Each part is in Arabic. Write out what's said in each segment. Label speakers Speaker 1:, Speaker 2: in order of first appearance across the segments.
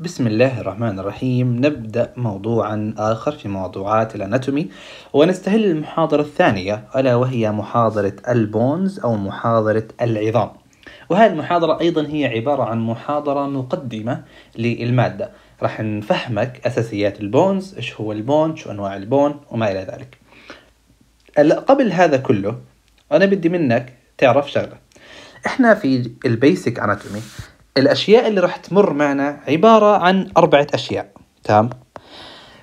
Speaker 1: بسم الله الرحمن الرحيم. نبدأ موضوعا آخر في موضوعات ال anatomy ونستهل المحاضرة الثانية ألا وهي محاضرة ال bones أو محاضرة العظام. وهذه المحاضرة أيضا هي عبارة عن محاضرة مقدمة للمادة. راح نفهمك أساسيات ال bones إيش هو ال bone شو أنواع ال bone وما إلى ذلك. قبل هذا كله أنا بدي منك تعرف شغلة. إحنا في ال basic anatomy الأشياء اللي راح تمر معنا عبارة عن أربعة أشياء تمام؟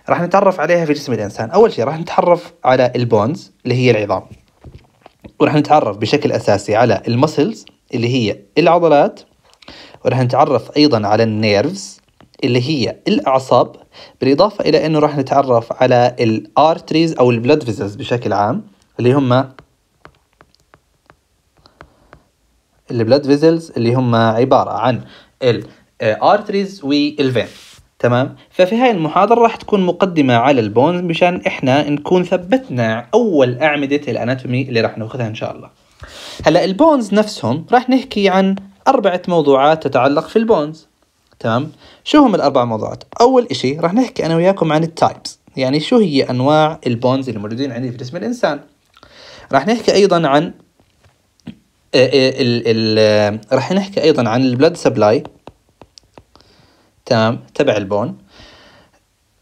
Speaker 1: راح نتعرف عليها في جسم الإنسان. أول شيء راح نتعرف على ال bones اللي هي العظام. وراح نتعرف بشكل أساسي على ال muscles اللي هي العضلات. وراح نتعرف أيضا على ال nerves اللي هي الأعصاب. بالإضافة إلى إنه راح نتعرف على ال arteries أو ال blood vessels بشكل عام اللي هم ال blood vessels اللي هم عبارة عن ال arteries وال vein تمام؟ ففي هاي المحاضرة راح تكون مقدمة على ال bones مشان إحنا نكون ثبتنا أول أعمدة ال anatomy اللي راح نأخذها إن شاء الله. هلأ ال bones نفسهم راح نحكي عن أربعة موضوعات تتعلق في ال bones تمام؟ شو هم الأربع موضوعات؟ أول إشي راح نحكي أنا وياكم عن ال types يعني شو هي أنواع ال bones اللي موجودين عندي في جسم الإنسان. راح نحكي أيضا عن آه، آه، ال ال آه، راح نحكي أيضا عن ال blood supply تمام؟ تبع ال bone.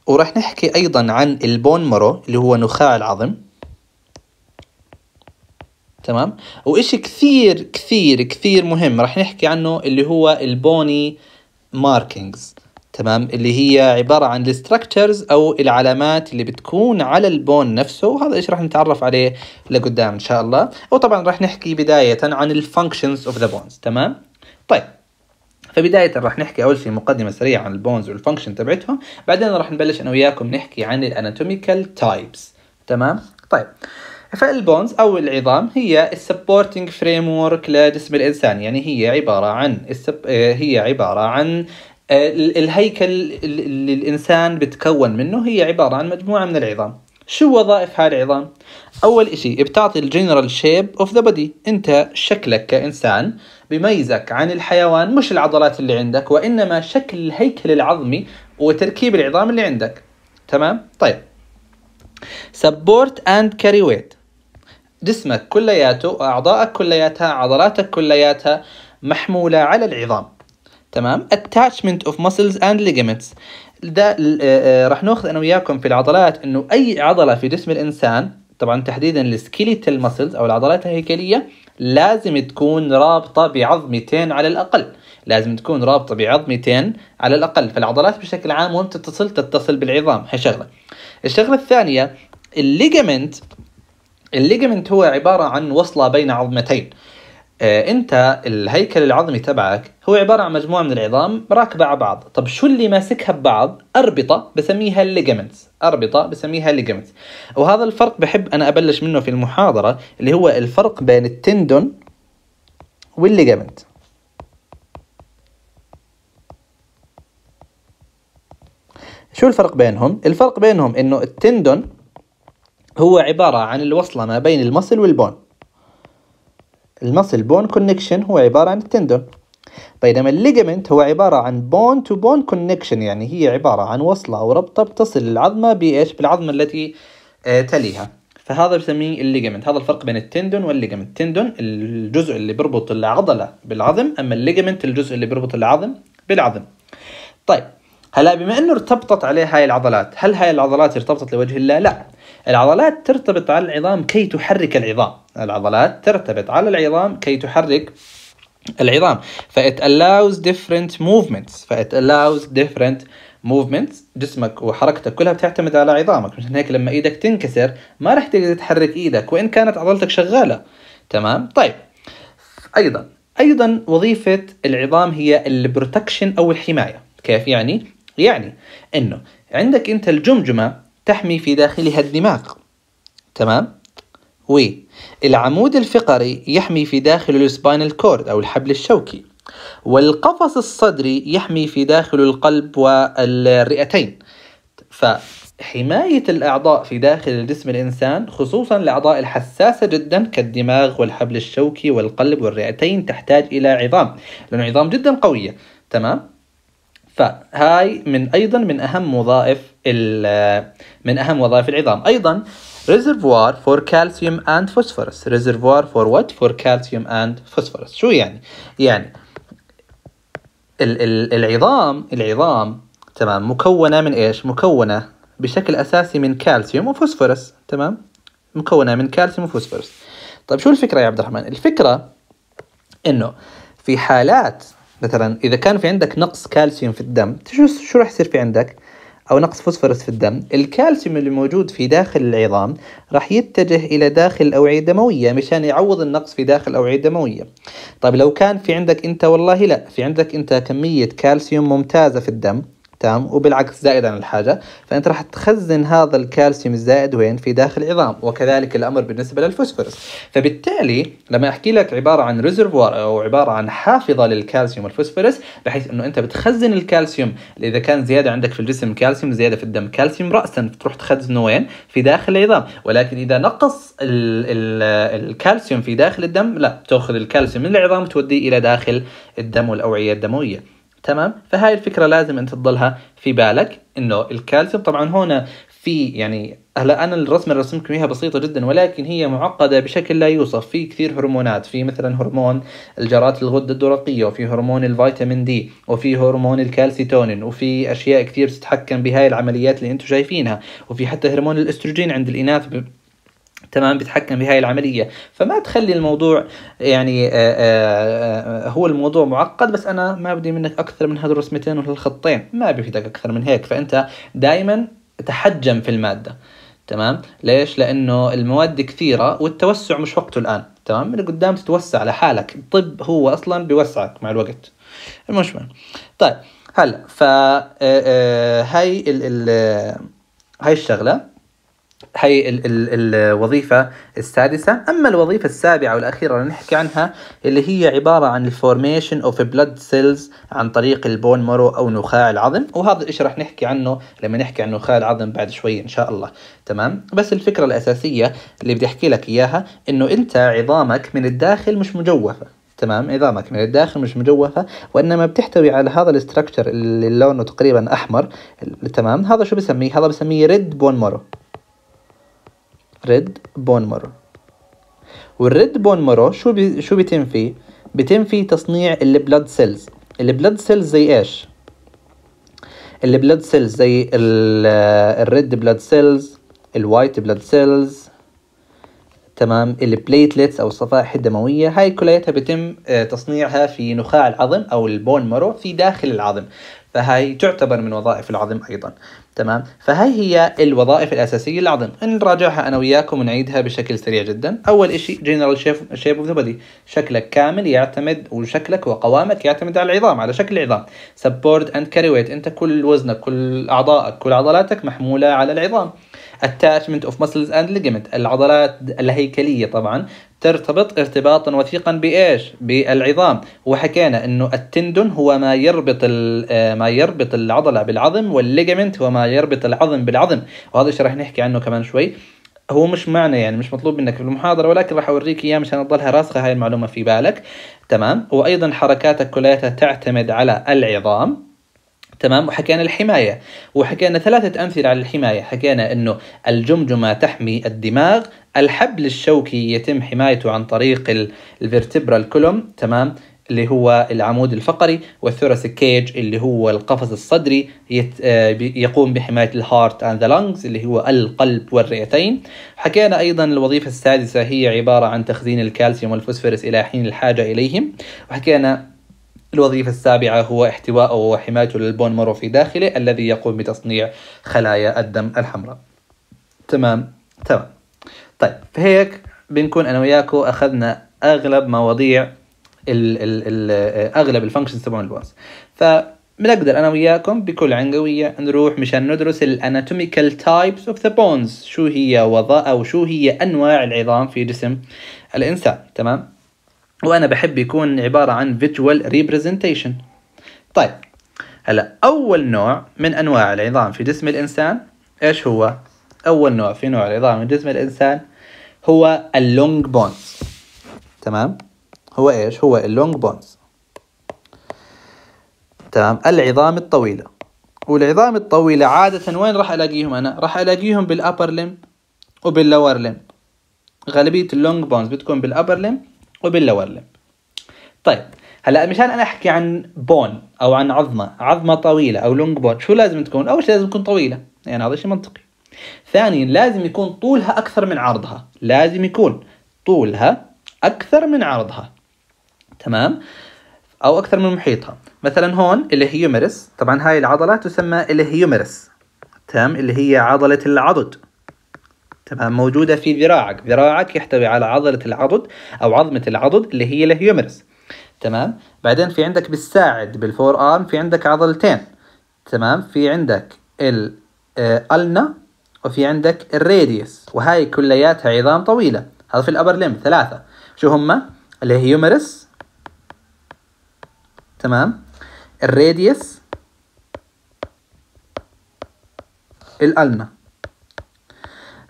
Speaker 1: وراح نحكي أيضا عن ال bone marrow اللي هو نخاع العظم. تمام؟ وإشي كثير كثير كثير مهم. راح نحكي عنه اللي هو ال bony markings. تمام؟ اللي هي عبارة عن ال structures أو العلامات اللي بتكون على ال bone نفسه وهذا إيش راح نتعرف عليه لقدام إن شاء الله. وطبعا راح نحكي بداية عن ال functions of the bones تمام؟ طيب فبداية راح نحكي أول شيء مقدمة سريعة عن ال bones وال function تبعتهم. بعدين راح نبلش أنا وياكم نحكي عن ال anatomical types تمام؟ طيب فال bones أو العظام هي ال supporting framework لجسم الإنسان يعني هي عبارة عن ال sup... هي عبارة عن الهيكل اللي الإنسان بتكون منه هي عبارة عن مجموعة من العظام. شو وظائف هاي العظام؟ أول إشي بتعطي ال general shape of the body أنت شكلك كإنسان بيميزك عن الحيوان مش العضلات اللي عندك وإنما شكل الهيكل العظمي وتركيب العظام اللي عندك. تمام؟ طيب. support and carry weight جسمك كلياته اعضائك كلياتها عضلاتك كلياتها محمولة على العظام. تمام؟ Attachment of muscles and ligaments. ده آه، آه، راح ناخذ أنا وياكم في العضلات إنه أي عضلة في جسم الإنسان طبعا تحديدا ال skeletal muscles أو العضلات الهيكلية لازم تكون رابطة بعظمتين على الأقل. لازم تكون رابطة بعظمتين على الأقل. فالعضلات بشكل عام وأنت تتصل تتصل بالعظام هي شغلة. الشغلة الثانية ال ligament ال ligament هو عبارة عن وصلة بين عظمتين. انت الهيكل العظمي تبعك هو عبارة عن مجموعة من العظام راكبة على بعض. طب شو اللي ماسكها ببعض؟ أربطة بسميها ال ligaments أربطة بسميها ال ligaments وهذا الفرق بحب أنا أبلش منه في المحاضرة اللي هو الفرق بين ال tendon وال ligament شو الفرق بينهم؟ الفرق بينهم إنه ال tendon هو عبارة عن الوصلة ما بين ال muscle وال bone. ال muscle bone connection هو عبارة عن ال tendon. بينما ال ligament هو عبارة عن bone to bone connection يعني هي عبارة عن وصلة أو ربطة بتصل العظمة بإيش بالعظمة التي آه تليها. فهذا بسميه ال ligament هذا الفرق بين ال tendon وال ligament ال tendon الجزء اللي بيربط العضلة بالعظم أما ال ligament الجزء اللي بيربط العظم بالعظم. طيب هلا بما إنه ارتبطت عليه هاي العضلات هل هاي العضلات ارتبطت لوجه الله؟ لا. العضلات ترتبط على العظام كي تحرك العظام. العضلات ترتبط على العظام كي تحرك العظام. ف it allows different movements. ف it allows different movements. جسمك وحركتك كلها بتعتمد على عظامك. مشان هيك لما إيدك تنكسر ما راح تقدر تحرك إيدك وإن كانت عضلتك شغالة. تمام؟ طيب. أيضا أيضا وظيفة العظام هي ال protection أو الحماية. كيف يعني؟ يعني إنه عندك أنت الجمجمة تحمي في داخلها الدماغ. تمام؟ والعمود الفقري يحمي في داخل ال spinal cord أو الحبل الشوكي والقفص الصدري يحمي في داخل القلب والرئتين. فحماية الأعضاء في داخل جسم الإنسان خصوصا الأعضاء الحساسة جدا كالدماغ والحبل الشوكي والقلب والرئتين تحتاج إلى عظام لأنه عظام جدا قوية. تمام؟ فهاي من أيضا من أهم وظائف من أهم وظائف العظام. أيضا reservoir for calcium and phosphorus. reservoir for what? for calcium and phosphorus. شو يعني؟ يعني ال ال العظام العظام تمام مكونة من إيش؟ مكونة بشكل أساسي من كالسيوم وفوسفورس تمام؟ مكونة من كالسيوم وفوسفورس طيب شو الفكرة يا عبد الرحمن؟ الفكرة إنه في حالات مثلا إذا كان في عندك نقص كالسيوم في الدم شو راح يصير في عندك؟ أو نقص فوسفورس في الدم الكالسيوم اللي موجود في داخل العظام راح يتجه إلى داخل الأوعية الدموية مشان يعوض النقص في داخل الأوعية الدموية. طيب لو كان في عندك أنت والله لا في عندك أنت كمية كالسيوم ممتازة في الدم تمام وبالعكس زائد عن الحاجة. فأنت راح تخزن هذا الكالسيوم الزائد وين؟ في داخل العظام وكذلك الأمر بالنسبة للفوسفورس. فبالتالي لما أحكي لك عبارة عن reservoir أو عبارة عن حافظة للكالسيوم والفوسفورس بحيث أنه أنت بتخزن الكالسيوم. إذا كان زيادة عندك في الجسم كالسيوم زيادة في الدم كالسيوم رأسا تروح تخزنه وين؟ في داخل العظام. ولكن إذا نقص ال ال الكالسيوم في داخل الدم لا تأخذ الكالسيوم من العظام توديه إلى داخل الدم والأوعية الدموية. تمام؟ فهاي الفكرة لازم أنت تضلها في بالك إنه الكالسيوم طبعا هنا في يعني هلا أنا الرسمة اللي رسمت إياها بسيطة جدا ولكن هي معقدة بشكل لا يوصف. في كثير هرمونات في مثلا هرمون الجرات الغدة الدرقيه وفي هرمون الفيتامين دي وفي هرمون الكالسيتونين وفي أشياء كثير تتحكم بهاي العمليات اللي أنتم شايفينها وفي حتى هرمون الأستروجين عند الإناث تمام بيتحكم بهاي العملية. فما تخلي الموضوع يعني آآ آه، آآ آه، هو الموضوع معقد بس أنا ما بدي منك أكثر من هذه الرسمتين والخطين ما بفيدك أكثر من هيك. فأنت دائما تحجم في المادة. تمام؟ ليش؟ لأنه المواد كثيرة والتوسع مش وقته الآن. تمام؟ من قدام تتوسع لحالك الطب هو أصلا بيوسعك مع الوقت. المش طيب هلا ف آه، هاي ال ال هاي الشغلة. هي ال ال الوظيفة السادسة. أما الوظيفة السابعة والأخيرة اللي نحكي عنها اللي هي عبارة عن ال formation of blood cells عن طريق ال bone marrow أو نخاع العظم. وهذا الإشي رح نحكي عنه لما نحكي عن نخاع العظم بعد شوي إن شاء الله. تمام؟ بس الفكرة الأساسية اللي بدي أحكي لك إياها إنه أنت عظامك من الداخل مش مجوفة. تمام؟ عظامك من الداخل مش مجوفة وإنما بتحتوي على هذا ال structure اللي لونه تقريبا أحمر. تمام؟ هذا شو بسميه؟ هذا بسميه red bone marrow red bone marrow وال red bone marrow شو بي شو بيتم فيه؟ بيتم فيه تصنيع ال blood cells ال blood cells زي إيش؟ ال blood cells زي ال red blood cells ال white blood cells تمام؟ ال platelets أو الصفائح الدموية هاي كلياتها بيتم آه، تصنيعها في نخاع العظم أو ال bone marrow في داخل العظم. فهي تعتبر من وظائف العظم أيضا. تمام؟ فهي هي الوظائف الأساسية للعظم. نراجعها أنا وياكم ونعيدها بشكل سريع جدا. أول شيء general shape of the body شكلك كامل يعتمد وشكلك وقوامك يعتمد على العظام على شكل العظام. support and carry weight أنت كل وزنك كل اعضائك كل عضلاتك محمولة على العظام. Attachment of muscles and ligament. العضلات الهيكلية طبعا ترتبط ارتباطا وثيقا بإيش؟ بالعظام. وحكينا إنه ال tendon هو ما يربط آه، ما يربط العضلة بالعظم وال ligament هو ما يربط العظم بالعظم. وهذا الشيء راح نحكي عنه كمان شوي. هو مش معنى يعني مش مطلوب منك في المحاضرة ولكن راح أوريك إياه مشان تضلها راسخة. هاي المعلومة في بالك. تمام. وأيضا حركاتك كلها تعتمد على العظام. تمام؟ وحكينا الحماية. وحكينا ثلاثة أمثلة على الحماية. حكينا أنه الجمجمة تحمي الدماغ الحبل الشوكي يتم حمايته عن طريق ال vertebral column تمام؟ اللي هو العمود الفقري وال thoracic cage اللي هو القفص الصدري آه، يقوم بحماية ال heart and the lungs اللي هو القلب والرئتين. حكينا أيضا الوظيفة السادسة هي عبارة عن تخزين الكالسيوم والفوسفورس إلى حين الحاجة إليهم. وحكينا الوظيفة السابعة هو احتواء وحمايته لل bone marrow في داخله الذي يقوم بتصنيع خلايا الدم الحمراء. تمام؟ تمام. طيب فهيك بنكون أنا وياكو أخذنا أغلب مواضيع ال ال ال أغلب ال functions تبعون ال bones فبنقدر أنا وياكم بكل عنفوية نروح مشان ندرس ال anatomical types of the bones شو هي وظائف أو شو هي أنواع العظام في جسم الإنسان. تمام؟ وأنا بحب يكون عبارة عن visual representation طيب هلا أول نوع من أنواع العظام في جسم الإنسان إيش هو؟ أول نوع في نوع العظام في جسم الإنسان هو ال long bones. تمام؟ هو إيش؟ هو ال long bones. تمام؟ العظام الطويلة. والعظام الطويلة عادة وين راح ألاقيهم أنا؟ راح ألاقيهم بال upper limb وبال lower limb غالبية ال long bones بتكون بال upper limb limb طيب هلأ مشان أنا أحكي عن bone أو عن عظمة عظمة طويلة أو long bone شو لازم تكون؟ أول شيء لازم تكون طويلة يعني هذا شيء منطقي. ثانيا لازم يكون طولها أكثر من عرضها. لازم يكون طولها أكثر من عرضها. تمام؟ أو أكثر من محيطها. مثلا هون ال humerus طبعا هاي العضلة تسمى ال humerus تمام؟ اللي هي عضلة العضد. تمام؟ موجودة في ذراعك. ذراعك يحتوي على عضلة العضد أو عظمة العضد اللي هي ال humerus تمام؟ بعدين في عندك بالساعد بال forearm في عندك عضلتين. تمام؟ في عندك ال ulna آه، وفي عندك ال radius. وهاي كلياتها عظام طويلة. هذا في ال upper limb ثلاثة. شو هما ال humerus تمام؟ ال radius. ال ulna.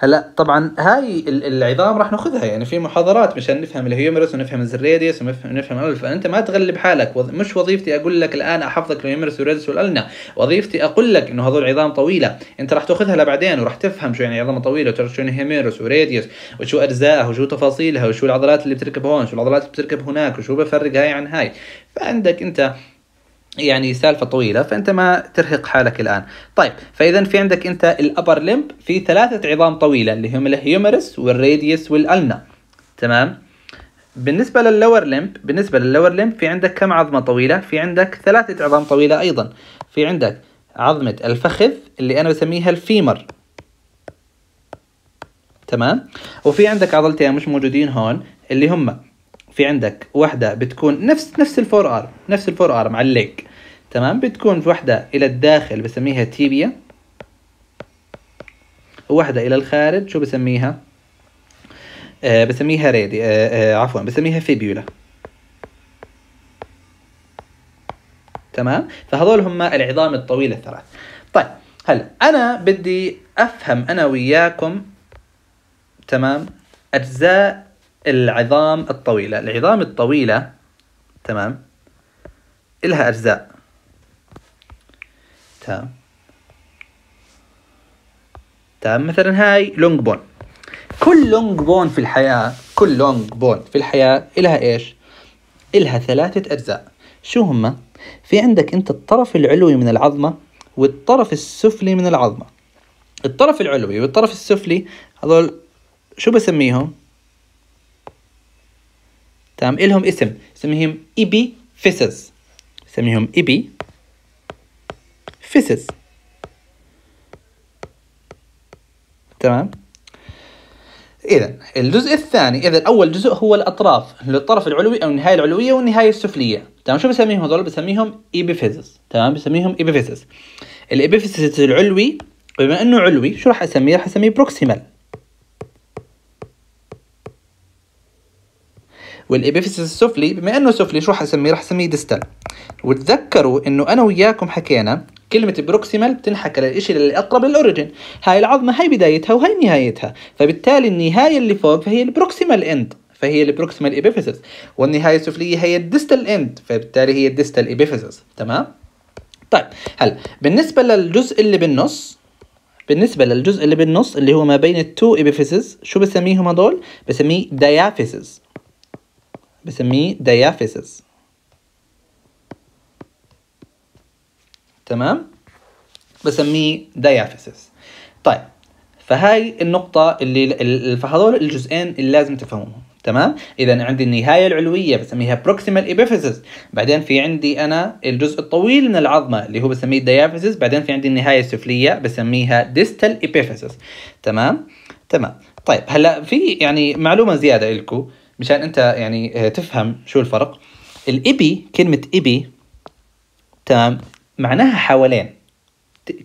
Speaker 1: هلا طبعا هاي العظام راح ناخذها يعني في محاضرات مشان نفهم ال humerus ونفهم ال radius ونفهم ال ulna. فأنت ما تغلب حالك. مش وظيفتي أقول لك الآن أحفظك ال humerus وال radius وال ulna. وظيفتي أقول لك إنه هذول عظام طويلة. أنت راح تاخذها لبعدين وراح تفهم شو يعني عظام طويلة وتعرف شو يعني humerus و radius وشو أجزائها وشو تفاصيلها وشو العضلات اللي بتركب هون شو العضلات اللي بتركب هناك وشو بفرق هاي عن هاي. فعندك أنت يعني سالفة طويلة فأنت ما ترهق حالك الآن. طيب فاذا في عندك أنت ال upper limb في ثلاثة عظام طويلة اللي هم ال humerus وال radius وال ulna تمام؟ بالنسبة لل lower limb بالنسبة لل lower limb في عندك كم عظمة طويلة؟ في عندك ثلاثة عظام طويلة أيضا. في عندك عظمة الفخذ اللي أنا بسميها ال femur تمام؟ وفي عندك عضلتين مش موجودين هون اللي هم في عندك واحدة بتكون نفس نفس ال forearm نفس ال forearm على ال leg تمام؟ بتكون واحدة إلى الداخل بسميها tibia. وواحدة إلى الخارج شو بسميها؟ آه بسميها radi آه آه عفوا بسميها fibula. تمام؟ فهذول هم العظام الطويلة الثلاث. طيب هلا أنا بدي أفهم أنا وياكم تمام أجزاء العظام الطويلة. العظام الطويلة تمام إلها أجزاء. تمام تمام مثلا هاي long bone كل long bone في الحياة كل long bone في الحياة إلها إيش؟ إلها ثلاثة أجزاء شو هما؟ في عندك أنت الطرف العلوي من العظمة والطرف السفلي من العظمة الطرف العلوي والطرف السفلي هذول شو بسميهم؟ تمام إلهم اسم سميهم epiphysis سميهم epiphysis. تمام؟ إذا الجزء الثاني إذا أول جزء هو الأطراف الطرف العلوي أو النهاية العلوية والنهاية السفلية. تمام؟ شو بسميهم هذول؟ بسميهم epiphysis تمام؟ بسميهم epiphysis ال epiphysis العلوي بما إنه علوي شو راح أسميه؟ راح أسميه proximal وال epiphysis السفلي بما إنه سفلي شو حسميه؟ راح أسميه distal وتذكروا إنه أنا وياكم حكينا كلمة proximal بتنحكى للإشي اللي أقرب لل origin. هاي العظمة هاي بدايتها وهي نهايتها. فبالتالي النهاية اللي فوق فهي ال proximal end فهي ال proximal epiphysis والنهاية السفلية هي ال distal end فبالتالي هي ال distal epiphysis تمام؟ طيب هلا بالنسبة للجزء اللي بالنص بالنسبة للجزء اللي بالنص اللي هو ما بين ال two epiphyses شو بسميهم هدول؟ بسميه diaphysis بسميه diaphysis تمام؟ بسميه diaphysis طيب فهاي النقطة اللي فهذول الجزئين اللي لازم تفهموهم تمام؟ إذا عندي النهاية العلوية بسميها proximal epiphysis بعدين في عندي أنا الجزء الطويل من العظمة اللي هو بسميه diaphysis بعدين في عندي النهاية السفلية بسميها distal epiphysis تمام؟ تمام. طيب هلأ في يعني معلومة زيادة لكم مشان انت يعني آه، تفهم شو الفرق. ال epi كلمة epi تمام؟ معناها حوالين.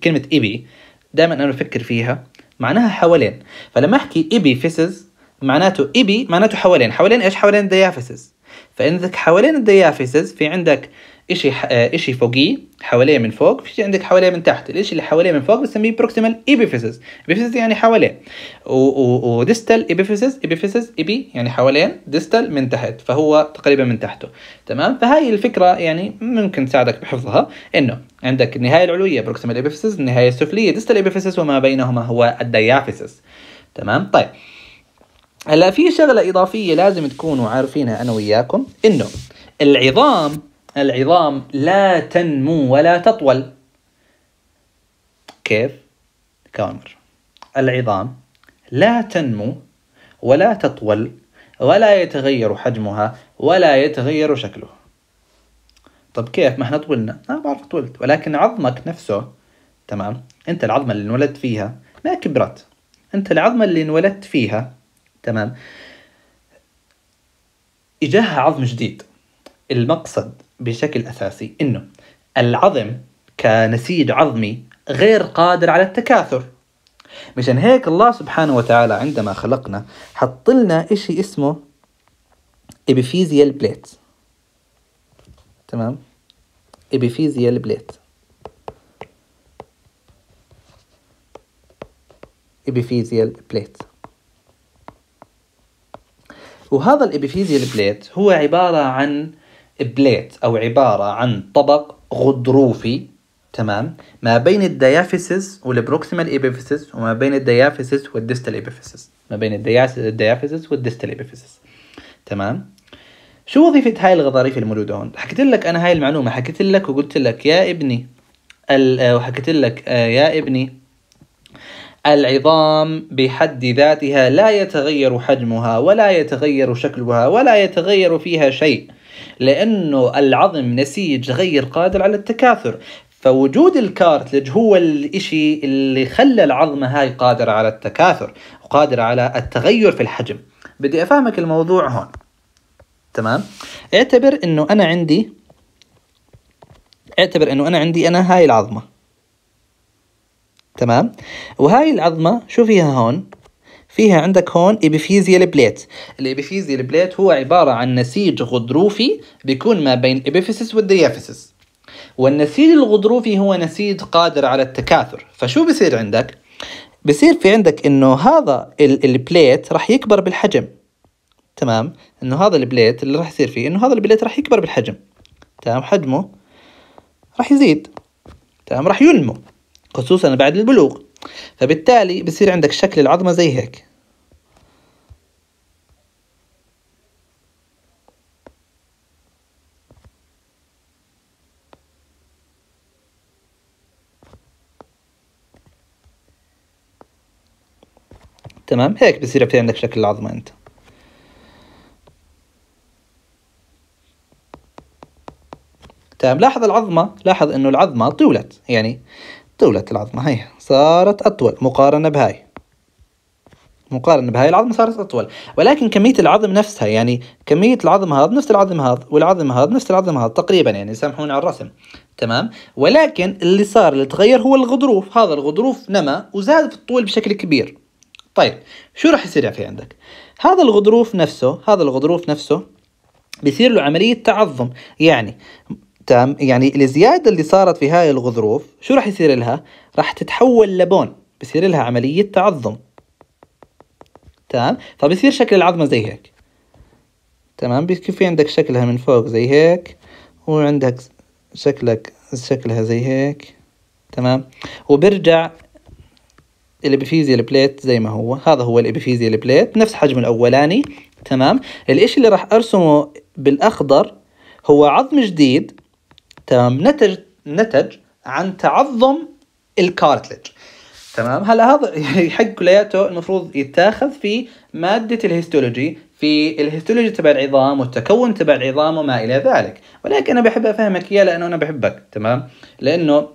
Speaker 1: كلمة epi دائما أنا بفكر فيها معناها حوالين. فلما أحكي epiphysis معناته epi معناته حوالين. حوالين إيش؟ حوالين ال diaphysis فعندك حوالين ال diaphysis في عندك إشي ح... آه، إشي فوقيه حواليه من فوق في عندك حواليه من تحت. الإشي اللي حواليه من فوق بنسميه proximal epiphysis epiphysis يعني حواليه. و distal epiphysis epiphysis epi يعني حوالين distal من تحت فهو تقريبا من تحته. تمام؟ فهاي الفكرة يعني ممكن تساعدك بحفظها إنه عندك النهاية العلوية proximal epiphysis النهاية السفلية distal epiphysis وما بينهما هو ال diaphysis تمام؟ طيب. هلأ في شغلة إضافية لازم تكونوا عارفينها أنا وياكم إنه العظام العظام لا تنمو ولا تطول. كيف؟ كامر العظام لا تنمو ولا تطول ولا يتغير حجمها ولا يتغير شكله. طب كيف؟ ما إحنا طولنا. ما بعرف طولت ولكن عظمك نفسه تمام؟ أنت العظمة اللي انولدت فيها. ما كبرت. أنت العظمة اللي انولدت فيها تمام؟ اجاها عظم جديد. المقصد بشكل أساسي إنه العظم كنسيج عظمي غير قادر على التكاثر. مشان هيك الله سبحانه وتعالى عندما خلقنا حط لنا إشي اسمه epiphyseal plate تمام؟ epiphyseal plate epiphyseal plate وهذا ال epiphyseal plate هو عبارة عن plate أو عبارة عن طبق غضروفي تمام؟ ما بين ال diaphysis وال proximal epiphysis وما بين ال diaphysis وال distal epiphysis. ما بين ال diaphysis وال distal epiphysis. تمام؟ شو وظيفة هاي الغضاريف الموجودة هون؟ حكيت لك أنا هاي المعلومة حكيت لك وقلت لك يا ابني آه، وحكيت لك آه، يا ابني العظام بحد ذاتها لا يتغير حجمها ولا يتغير شكلها ولا يتغير فيها شيء. لأنه العظم نسيج غير قادر على التكاثر. فوجود ال cartilage هو الإشي اللي خلى العظمة هاي قادرة على التكاثر وقادرة على التغير في الحجم. بدي أفهمك الموضوع هون. تمام؟ اعتبر إنه أنا عندي اعتبر إنه أنا عندي أنا هاي العظمة. تمام؟ وهاي العظمة شو فيها هون؟ فيها عندك هون epiphyseal plate. ال epiphyseal plate هو عبارة عن نسيج غضروفي بيكون ما بين ال epiphysis وال diaphysis والنسيج الغضروفي هو نسيج قادر على التكاثر. فشو بصير عندك؟ بصير في عندك إنه هذا ال plate راح يكبر بالحجم. تمام؟ إنه هذا ال plate اللي راح يصير فيه إنه هذا ال plate راح يكبر بالحجم. تمام؟ حجمه راح يزيد. تمام؟ راح ينمو خصوصا بعد البلوغ. فبالتالي بصير عندك شكل العظمة زي هيك. تمام؟ هيك بصير في عندك شكل العظمة أنت. تمام لاحظ العظمة لاحظ إنه العظمة طولت يعني طولت العظمة هي صارت أطول مقارنة بهاي. مقارنة بهاي العظمة صارت أطول. ولكن كمية العظم نفسها يعني كمية العظم هذا نفس العظم هذا والعظم هذا نفس العظم هذا تقريبا يعني سامحوني على الرسم. تمام؟ ولكن اللي صار اللي تغير هو الغضروف. هذا الغضروف نما وزاد في الطول بشكل كبير. طيب شو راح يصير في عندك؟ هذا الغضروف نفسه هذا الغضروف نفسه بيصير له عملية تعظم. يعني تمام يعني الزياده اللي صارت في هاي الغضروف شو راح يصير لها؟ راح تتحول ل bone بصير لها عملية تعظم. تمام فبصير شكل العظمة زي هيك. تمام؟ بيكون في عندك شكلها من فوق زي هيك وعندك شكلك شكلها زي هيك. تمام؟ وبرجع ال epiphyseal plate زي ما هو. هذا هو ال epiphyseal plate نفس حجمه الأولاني. تمام؟ الإشي اللي راح أرسمه بالأخضر هو عظم جديد تمام. نتج نتج عن تعظم ال cartilage تمام. هلا هذا الحكي كلياته المفروض يتاخذ في مادة ال histology في ال histology تبع العظام والتكون تبع العظام وما إلى ذلك. ولكن أنا بحب أفهمك إياه لأنه أنا بحبك. تمام. لأنه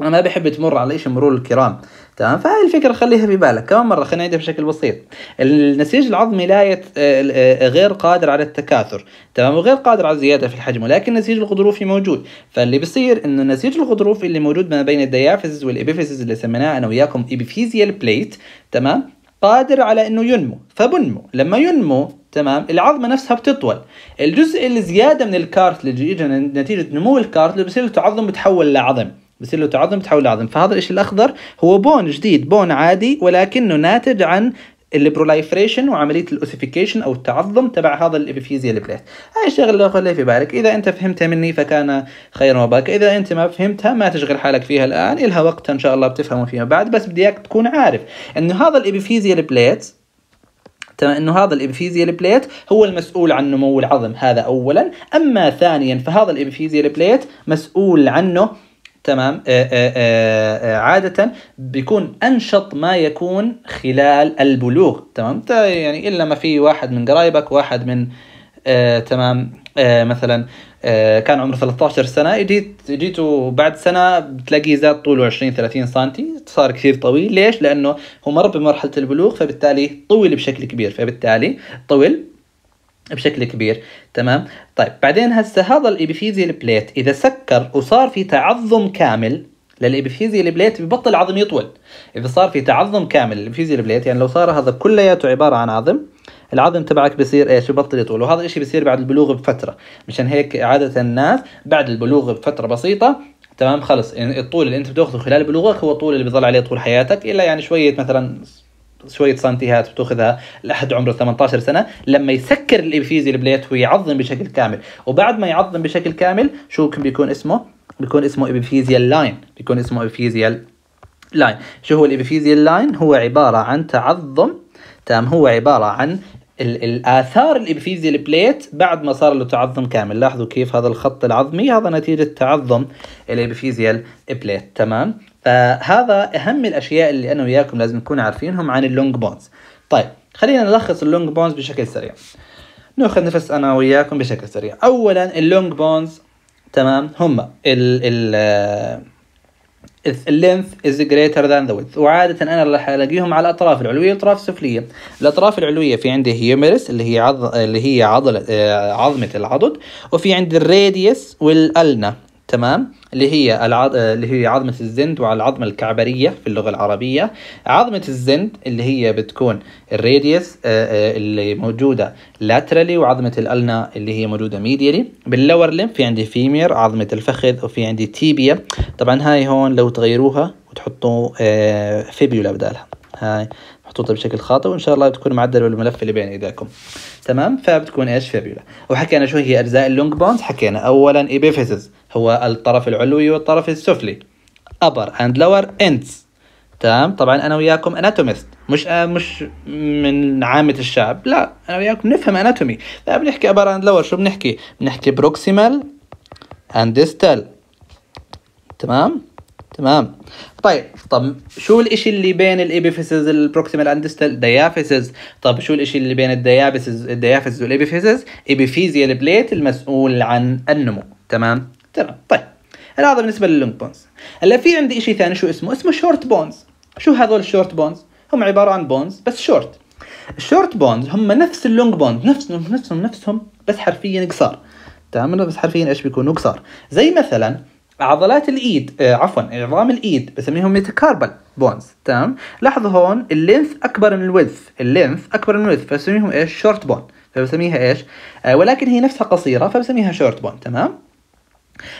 Speaker 1: أنا ما بحب تمر على شيء مرور الكرام. تمام؟ فهاي الفكرة خليها في بالك. كمان مرة خلينا نعيدها بشكل بسيط. النسيج العظمي لا يت... آه، آه، غير قادر على التكاثر. تمام؟ وغير قادر على الزياده في الحجم ولكن النسيج الغضروفي موجود. فاللي بيصير إنه النسيج الغضروفي اللي موجود ما بين ال diaphysis وال epiphysis اللي سميناه أنا وياكم epiphyseal plate تمام؟ قادر على إنه ينمو. فبنمو. لما ينمو تمام؟ العظمة نفسها بتطول. الجزء اللي زيادة من ال cartilage اجى نتيجة نمو ال cartilage بصير تعظم بتحول لعظم. بصير له تعظم بتحول لعظم فهذا الشيء الأخضر هو bone جديد bone عادي ولكنه ناتج عن ال proliferation وعملية ال ossification أو التعظم تبع هذا ال epiphyseal plate هاي الشغلة خليها في بالك. إذا أنت فهمتها مني فكان خيرا وبارك إذا أنت ما فهمتها ما تشغل حالك فيها الآن. إلها وقت إن شاء الله بتفهموا فيها بعد. بس بدي إياك تكون عارف إنه هذا ال epiphyseal plate إنه هذا ال epiphyseal plate هو المسؤول عن نمو العظم هذا اولا. أما ثانيا فهذا ال epiphyseal plate مسؤول عنه تمام. آآ آآ عادة بيكون أنشط ما يكون خلال البلوغ تمام؟ يعني إلا ما في واحد من قرايبك واحد من تمام. مثلا كان عمره 13 سنة جيت جيته بعد سنة بتلاقيه زاد طوله 20 30 سم صار كثير طويل. ليش؟ لأنه هو مر بمرحلة البلوغ فبالتالي طول بشكل كبير. فبالتالي طول بشكل كبير. تمام؟ طيب بعدين هسه هذا ال epiphyseal plate إذا سكر وصار في تعظم كامل لل epiphyseal plate ببطل العظم يطول. إذا صار في تعظم كامل لل epiphyseal plate يعني لو صار هذا كلياته عبارة عن عظم العظم تبعك بصير إيش؟ ببطل يطول. وهذا الشيء بصير بعد البلوغ بفترة. مشان هيك عادة الناس بعد البلوغ بفترة بسيطة تمام خلص يعني الطول اللي أنت بتأخذه خلال بلوغك هو الطول اللي بيظل عليه طول حياتك إلا يعني شوية مثلا شوية سنتيهات بتاخذها لحد عمره 18 سنة لما يسكر ال epiphyseal plate ويعظم بشكل كامل. وبعد ما يعظم بشكل كامل شو بيكون اسمه؟ بيكون اسمه epiphyseal line بيكون اسمه epiphyseal line شو هو ال epiphyseal line هو عبارة عن تعظم تمام هو عبارة عن الآثار ال epiphyseal plate بعد ما صار له تعظم كامل. لاحظوا كيف هذا الخط العظمي؟ هذا نتيجة تعظم ال epiphyseal plate تمام؟ فهذا أهم الأشياء اللي أنا وياكم لازم نكون عارفينهم عن ال long bones. طيب خلينا نلخص ال long bones بشكل سريع. نأخذ نفس أنا وياكم بشكل سريع. اولا ال long bones تمام هم ال ال ال length is greater than the width. وعادة أنا راح ألاقيهم على الأطراف العلوية والاطراف السفلية الأطراف العلوية في عندي humerus اللي هي عض... اللي هي عضلة عظمة العضد وفي عندي ال radius وال ulna. تمام؟ اللي هي العض... اللي هي عظمة الزند وعلى العظمة الكعبرية في اللغة العربية. عظمة الزند اللي هي بتكون ال radius اللي موجودة laterally وعظمة ال ulna اللي هي موجودة medially بال lower limb في عندي femur عظمة الفخذ وفي عندي tibia طبعا هاي هون لو تغيروها وتحطوا fibula بدالها. هاي. محطوطة بشكل خاطئ وإن شاء الله بتكون معدلة بالملف اللي بين إيديكم. تمام؟ فبتكون إيش؟ fibula. وحكينا شو هي أجزاء ال long bones؟ حكينا اولا epiphysis هو الطرف العلوي والطرف السفلي. upper and lower ends. تمام؟ طبعا أنا وياكم anatomist مش آه مش من عامة الشعب لا أنا وياكم نفهم anatomy فبنحكي upper and lower. شو بنحكي؟ بنحكي proximal and distal. تمام؟ تمام. طيب طب شو الإشي اللي بين ال epiphysis ال proximal and distal diaphysis طب شو الإشي اللي بين ال diaphysis ال diaphysis وال epiphysis؟ epiphyseal plate المسؤول عن النمو. تمام؟ تمام. طيب هذا بالنسبة لل long bones هلا في عندي شيء ثاني شو اسمه؟ اسمه short bones شو هذول ال short bones هم عبارة عن bones بس short ال short bones هم نفس ال long bones نفسهم نفسهم نفسهم بس حرفيا قصار. تمام؟ بس حرفيا إيش بيكونوا؟ قصار. زي مثلا عضلات الإيد آه عفوا عظام الإيد بسميهم metacarpal bones تمام؟ لاحظوا هون اللينث أكبر من الويدث اللينث أكبر من الويدث فبسميهم إيش؟ short bone فبسميها إيش؟ آه ولكن هي نفسها قصيرة فبسميها short bone تمام؟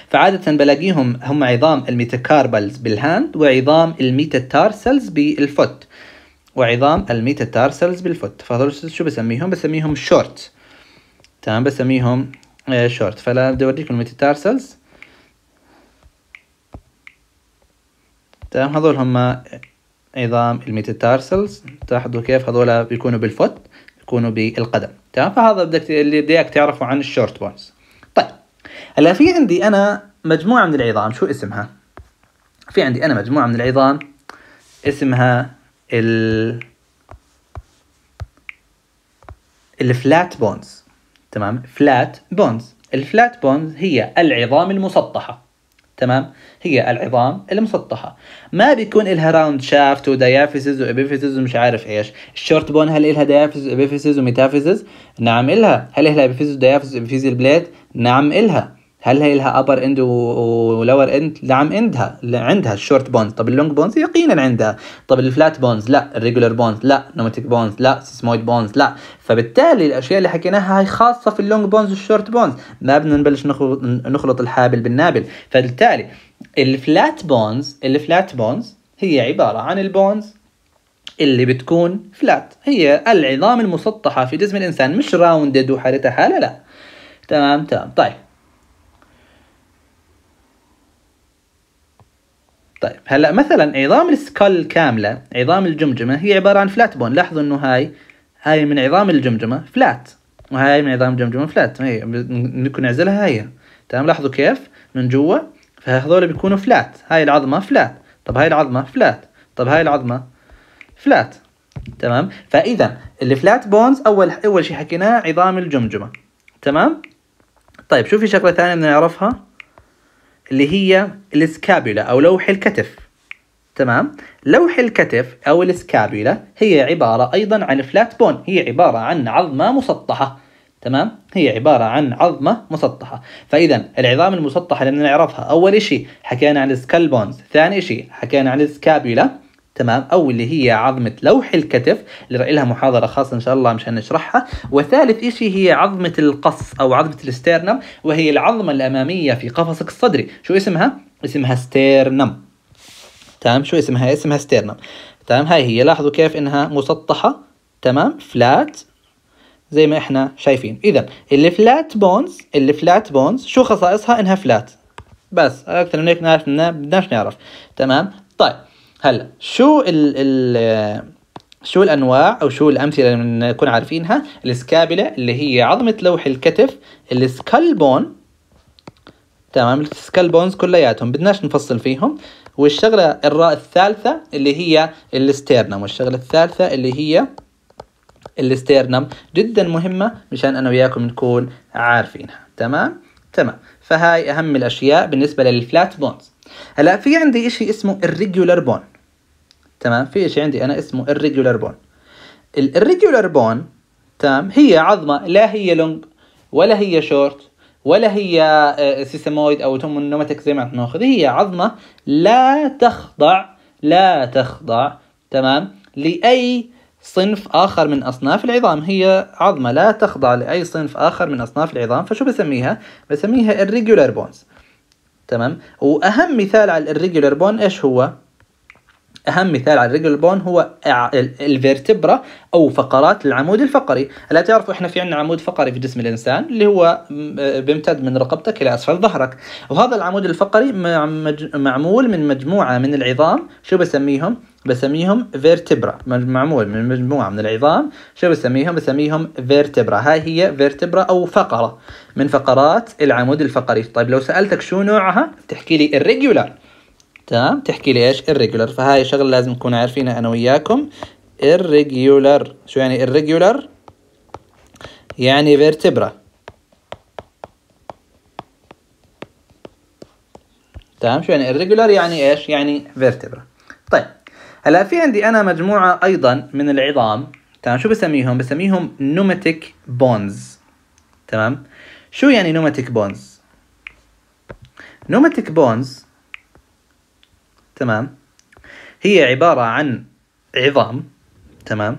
Speaker 1: فعادة بلاقيهم هم عظام ال metacarpals بال hand وعظام الميتاتارسلز بالفوت وعظام الميتاتارسلز بالفوت. فهذول شو بسميهم؟ بسميهم شورت تمام؟ بسميهم آه شورت فلا بدي أوريكم ال metatarsals. تمام هذول هم عظام ال metatarsals. تلاحظوا كيف هذول بيكونوا بال foot بيكونوا بالقدم. تمام فهذا بدك اللي بدك تعرفوا عن ال short bones طيب هلا في عندي أنا مجموعة من العظام. شو اسمها؟ في عندي أنا مجموعة من العظام اسمها ال ال flat bones. تمام flat bones. ال flat bones هي العظام المسطحة. تمام؟ هي العظام المسطحة. ما بيكون لها round shaft و diaphysis و epiphysis ومش عارف إيش. ال short bone هل لها diaphysis و epiphysis و metaphysis؟ نعم إلها. هل لها epiphysis و diaphysis و epiphyseal plate نعم إلها. هل هي لها upper end و lower end نعم عندها عندها ال short bones طب ال long bones يقينا عندها. طب ال flat bones لا. ال irregular bones لا. pneumatic bones لا. sesamoid bones لا. فبالتالي الأشياء اللي حكيناها هاي خاصة في ال long bones وال short bones ما بدنا نبلش نخلط, الحابل بالنابل. فبالتالي ال flat bones ال flat bones هي عبارة عن ال bones اللي بتكون flat هي العظام المسطحة في جسم الإنسان مش rounded وحالتها حالة لا. تمام تمام. طيب. طيب هلا مثلا عظام ال skull كاملة عظام الجمجمة هي عبارة عن flat bone لاحظوا إنه هاي هاي من عظام الجمجمة flat وهاي من عظام الجمجمة flat هي بدكم نعزلها هي تمام لاحظوا كيف؟ من جوا فهذول بيكونوا flat هاي العظمة flat طب هاي العظمة flat طب هاي العظمة flat تمام؟ فإذا ال flat bones أول أول شيء حكيناه عظام الجمجمة. تمام؟ طيب شو في شغلة ثانية بدنا نعرفها. اللي هي ال scapula أو لوح الكتف. تمام؟ لوح الكتف أو ال scapula هي عبارة أيضا عن flat bone هي عبارة عن عظمة مسطحة. تمام؟ هي عبارة عن عظمة مسطحة. فإذا العظام المسطحة اللي نعرفها أول شيء حكينا عن ال skull bones ثاني شيء حكينا عن ال scapula تمام؟ أو اللي هي عظمة لوح الكتف اللي لها محاضرة خاصة إن شاء الله مشان نشرحها. وثالث شيء هي عظمة القص أو عظمة ال sternum وهي العظمة الأمامية في قفصك الصدري. شو اسمها؟ اسمها sternum تمام؟ شو اسمها؟ اسمها sternum تمام؟ هاي هي. لاحظوا كيف إنها مسطحة. تمام؟ flat زي ما إحنا شايفين. اذا ال flat bones ال flat bones شو خصائصها؟ إنها flat بس أكثر من هيك نعرف بدناش نعرف. تمام؟ طيب. هلا شو ال ال شو الأنواع أو شو الأمثلة اللي نكون عارفينها؟ ال scapula اللي هي عظمة لوح الكتف ال skull bone تمام؟ ال skull bones كلياتهم بدناش نفصل فيهم. والشغلة الراء الثالثة اللي هي ال sternum والشغلة الثالثة اللي هي ال sternum. جدا مهمة مشان أنا وياكم نكون عارفينها تمام؟ تمام. فهاي أهم الأشياء بالنسبة لل flat bones. هلا في عندي إشي اسمه irregular bone تمام؟ في إشي عندي أنا اسمه ال irregular bone ال irregular bone تمام هي عظمة لا هي long ولا هي شورت ولا هي sesamoid أو pneumatic زي ما نأخذ. هي عظمة لا تخضع لا تخضع تمام لأي صنف آخر من أصناف العظام. هي عظمة لا تخضع لأي صنف آخر من أصناف العظام. فشو بسميها؟ بسميها irregular bones تمام؟ وأهم مثال على ال irregular bone إيش هو؟ أهم مثال على ال irregular bone هو ال vertebra أو فقرات العمود الفقري. هلا تعرفوا إحنا في عندنا عمود فقري في جسم الإنسان اللي هو بيمتد من رقبتك إلى أسفل ظهرك. وهذا العمود الفقري معمول من مجموعة من العظام. شو بسميهم؟ بسميهم vertebra. معمول من مجموعة من العظام. شو بسميهم؟ بسميهم vertebra. هاي هي vertebra أو فقرة من فقرات العمود الفقري. طيب لو سألتك شو نوعها تحكي لي irregular تمام؟ تحكي لي إيش؟ irregular فهاي شغله لازم نكون عارفينها أنا وياكم. irregular شو يعني irregular يعني vertebra تمام؟ شو يعني irregular يعني إيش؟ يعني vertebra طيب هلا في عندي أنا مجموعة أيضا من العظام. تمام؟ شو بسميهم؟ بسميهم pneumatic bones تمام؟ شو يعني pneumatic bones pneumatic bones تمام. هي عبارة عن عظام تمام.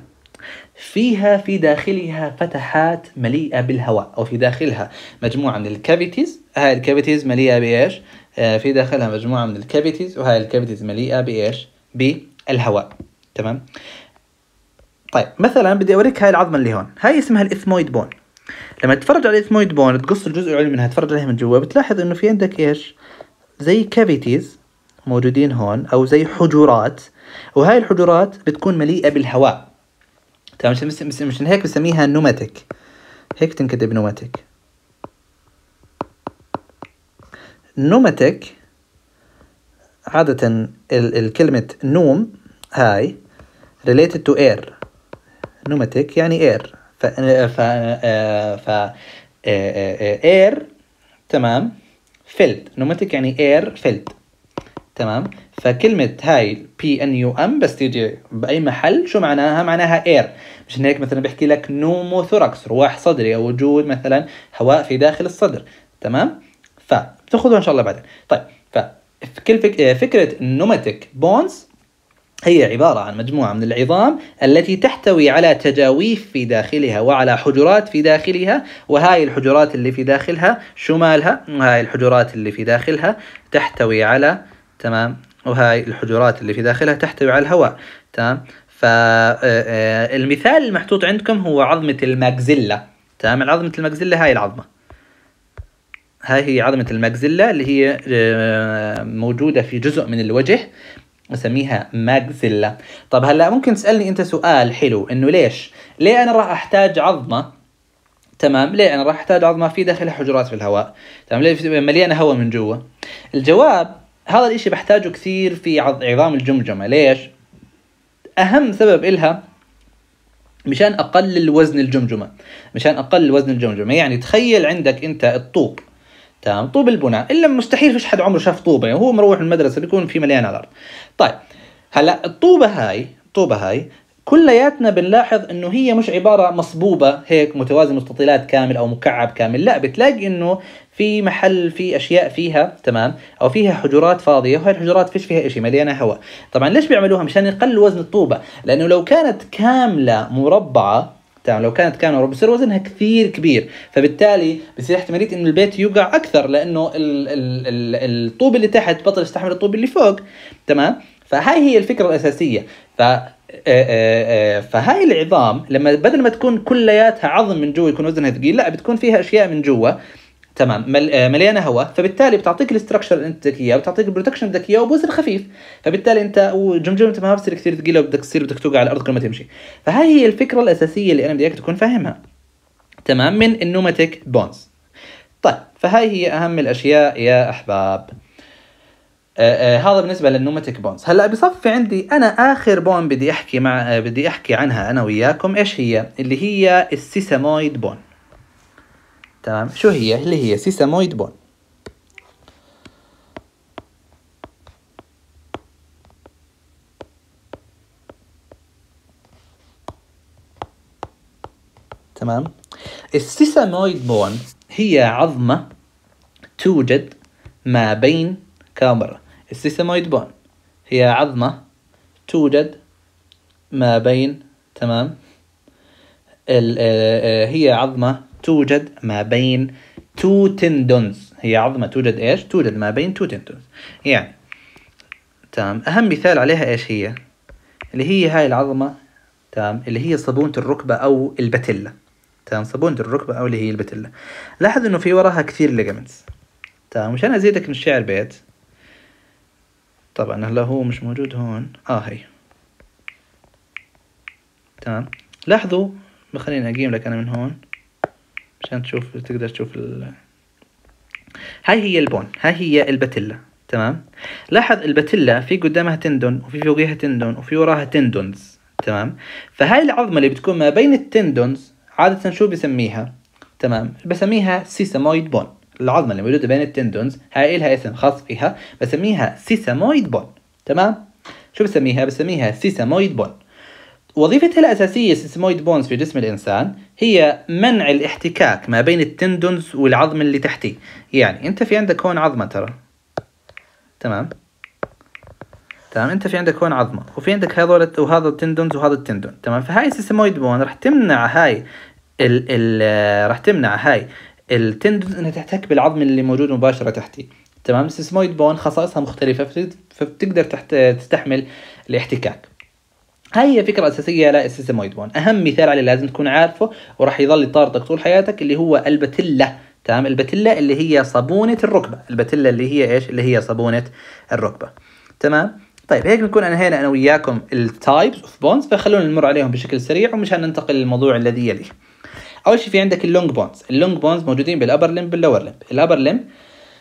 Speaker 1: فيها في داخلها فتحات مليئة بالهواء أو في داخلها مجموعة من ال cavities. هاي ال cavities مليئة بإيش؟ آه في داخلها مجموعة من ال cavities وهاي ال cavities مليئة بإيش؟ الهواء تمام. طيب مثلا بدي أوريك هاي العظمة اللي هون. هاي اسمها ال ethmoid bone. لما تتفرج على ال ethmoid bone تقص الجزء العلوي منها تتفرج عليها من جوا بتلاحظ إنه في عندك إيش؟ زي cavities موجودين هون أو زي حجرات. وهاي الحجرات بتكون مليئة بالهواء. تمام مشان هيك بسميها pneumatic هيك تنكتب pneumatic pneumatic عادة الكلمة pneum هاي related to air. pneumatic يعني air. ف ف ف air تمام filled pneumatic يعني air filled تمام فكلمة هاي P N E U M بس تيجي بأي محل شو معناها؟ معناها air مشان هيك مثلا بيحكي لك pneumothorax رواح صدري أو وجود مثلا هواء في داخل الصدر تمام؟ فبتاخذوها إن شاء الله بعدين طيب فكل فك... فكرة ال pneumatic bones هي عبارة عن مجموعة من العظام التي تحتوي على تجاويف في داخلها وعلى حجرات في داخلها وهاي الحجرات اللي في داخلها شمالها وهاي الحجرات اللي في داخلها تحتوي على تمام؟ وهاي الحجرات اللي في داخلها تحتوي على الهواء تمام؟ فالمثال المحطوط عندكم هو عظمة الماكزيلا تمام؟ عظمة الماكزيلا هاي العظمة. هاي هي عظمة الماكزيلا اللي هي موجودة في جزء من الوجه نسميها ماكزيلا. طب هلا ممكن تسألني أنت سؤال حلو إنه ليش؟ ليه أنا راح أحتاج عظمة؟ تمام؟ ليه أنا راح أحتاج عظمة في داخلها حجرات في الهواء؟ تمام؟ ليه مليانة هواء من جوا؟ الجواب هذا الإشي بحتاجه كثير في عظام الجمجمة. ليش؟ أهم سبب إلها مشان أقلل وزن الجمجمة. مشان أقلل وزن الجمجمة. يعني تخيل عندك أنت الطوب. تمام؟ طوب البناء. إلا مستحيل فيش حد عمره شاف طوبة. يعني هو مروح المدرسة بيكون في مليان على الأرض طيب هلأ الطوبة هاي الطوبة هاي كلياتنا بنلاحظ إنه هي مش عبارة مصبوبة هيك متوازي مستطيلات كامل أو مكعب كامل لا بتلاقي إنه في محل في أشياء فيها تمام؟ أو فيها حجرات فاضية وهي الحجرات فيش فيها شيء مليانة هواء. طبعا ليش بيعملوها؟ مشان يقللوا وزن الطوبة. لأنه لو كانت كاملة مربعة تمام لو كانت كاميرا بصير وزنها كثير كبير. فبالتالي بصير احتماليه إنه البيت يوقع أكثر لأنه ال ال ال الطوب اللي تحت بطل يستحمل الطوب اللي فوق تمام؟ فهاي هي الفكرة الأساسية. ف فهاي العظام لما بدل ما تكون كلياتها عظم من جوا يكون وزنها ثقيل لا بتكون فيها أشياء من جوا. تمام. آه، مليانة هواء فبالتالي بتعطيك ال structure اللي انت بدك اياه بتعطيك ال protection بدك اياه وبوزن خفيف. فبالتالي أنت وجمجمتك ما بتصير كثير ثقيلة وبدك تصير بدك توقع على الأرض كل ما تمشي. فهاي هي الفكرة الأساسية اللي أنا بدي إياك تكون فاهمها. تمام. من ال pneumatic bones. طيب. فهاي هي أهم الأشياء يا أحباب. آه آه هذا بالنسبة لل pneumatic bones. هلأ بصفي عندي أنا آخر bone بدي أحكي مع آه بدي أحكي عنها أنا وياكم. إيش هي؟ اللي هي ال sesamoid bone. تمام؟ شو هي؟ اللي هي sesamoid bone. تمام؟ ال sesamoid bone هي عظمة توجد ما بين كاميرا. ال sesamoid bone. هي عظمة توجد ما بين تمام؟ آه، آه، هي عظمة توجد ما بين two tendons هي عظمة توجد إيش؟ توجد ما بين two tendons يعني تمام؟ أهم مثال عليها إيش هي؟ اللي هي هاي العظمة تمام؟ اللي هي صابونة الركبة أو ال patella تمام؟ صابونة الركبة أو اللي هي ال patella لاحظ إنه في وراها كثير ligaments تمام؟ مشان أزيدك من الشعر بيت طبعا هلا هو مش موجود هون. آه هي. تمام. لاحظوا خليني أقيم لك أنا من هون عشان تشوف تقدر تشوف ال... هاي هي ال bone هاي هي ال patella تمام. لاحظ ال patella في قدامها tendon وفي فوقيها tendon وفي وراها tendons تمام. فهاي العظمة اللي بتكون ما بين ال tendons عادة شو بسميها؟ تمام. بسميها sesamoid bone العظمة اللي موجودة بين ال tendons هاي لها اسم خاص فيها بسميها sesamoid bone. تمام؟ شو بسميها؟ بسميها sesamoid bone. وظيفتها الأساسية sesamoid bones في جسم الإنسان هي منع الاحتكاك ما بين ال tendons والعظم اللي تحتيه. يعني أنت في عندك هون عظمة ترى. تمام؟ تمام؟ أنت في عندك هون عظمة وفي عندك هذول وهذا ال tendons وهذا ال tendon تمام؟ فهاي ال sesamoid bone راح تمنع هاي ال ال راح تمنع هاي ال tendons إنها تحتك بالعظم اللي موجود مباشرة تحتي. تمام؟ ال sesamoid bone خصائصها مختلفة فبتقدر تحت تستحمل الاحتكاك. هاي هي فكرة أساسية لل sesamoid bone. أهم مثال عليه لازم تكون عارفه وراح يظل يطاردك طول حياتك اللي هو ال patella تمام؟ ال patella اللي هي صابونة الركبة. ال patella اللي هي إيش؟ اللي هي صابونة الركبة. تمام؟ طيب هيك نكون أنهينا أنا وياكم ال types of bones فخلونا نمر عليهم بشكل سريع ومشان ننتقل للموضوع الذي يليه. أول شيء في عندك ال long bones ال long bones موجودين بال upper limb بال lower limb ال upper limb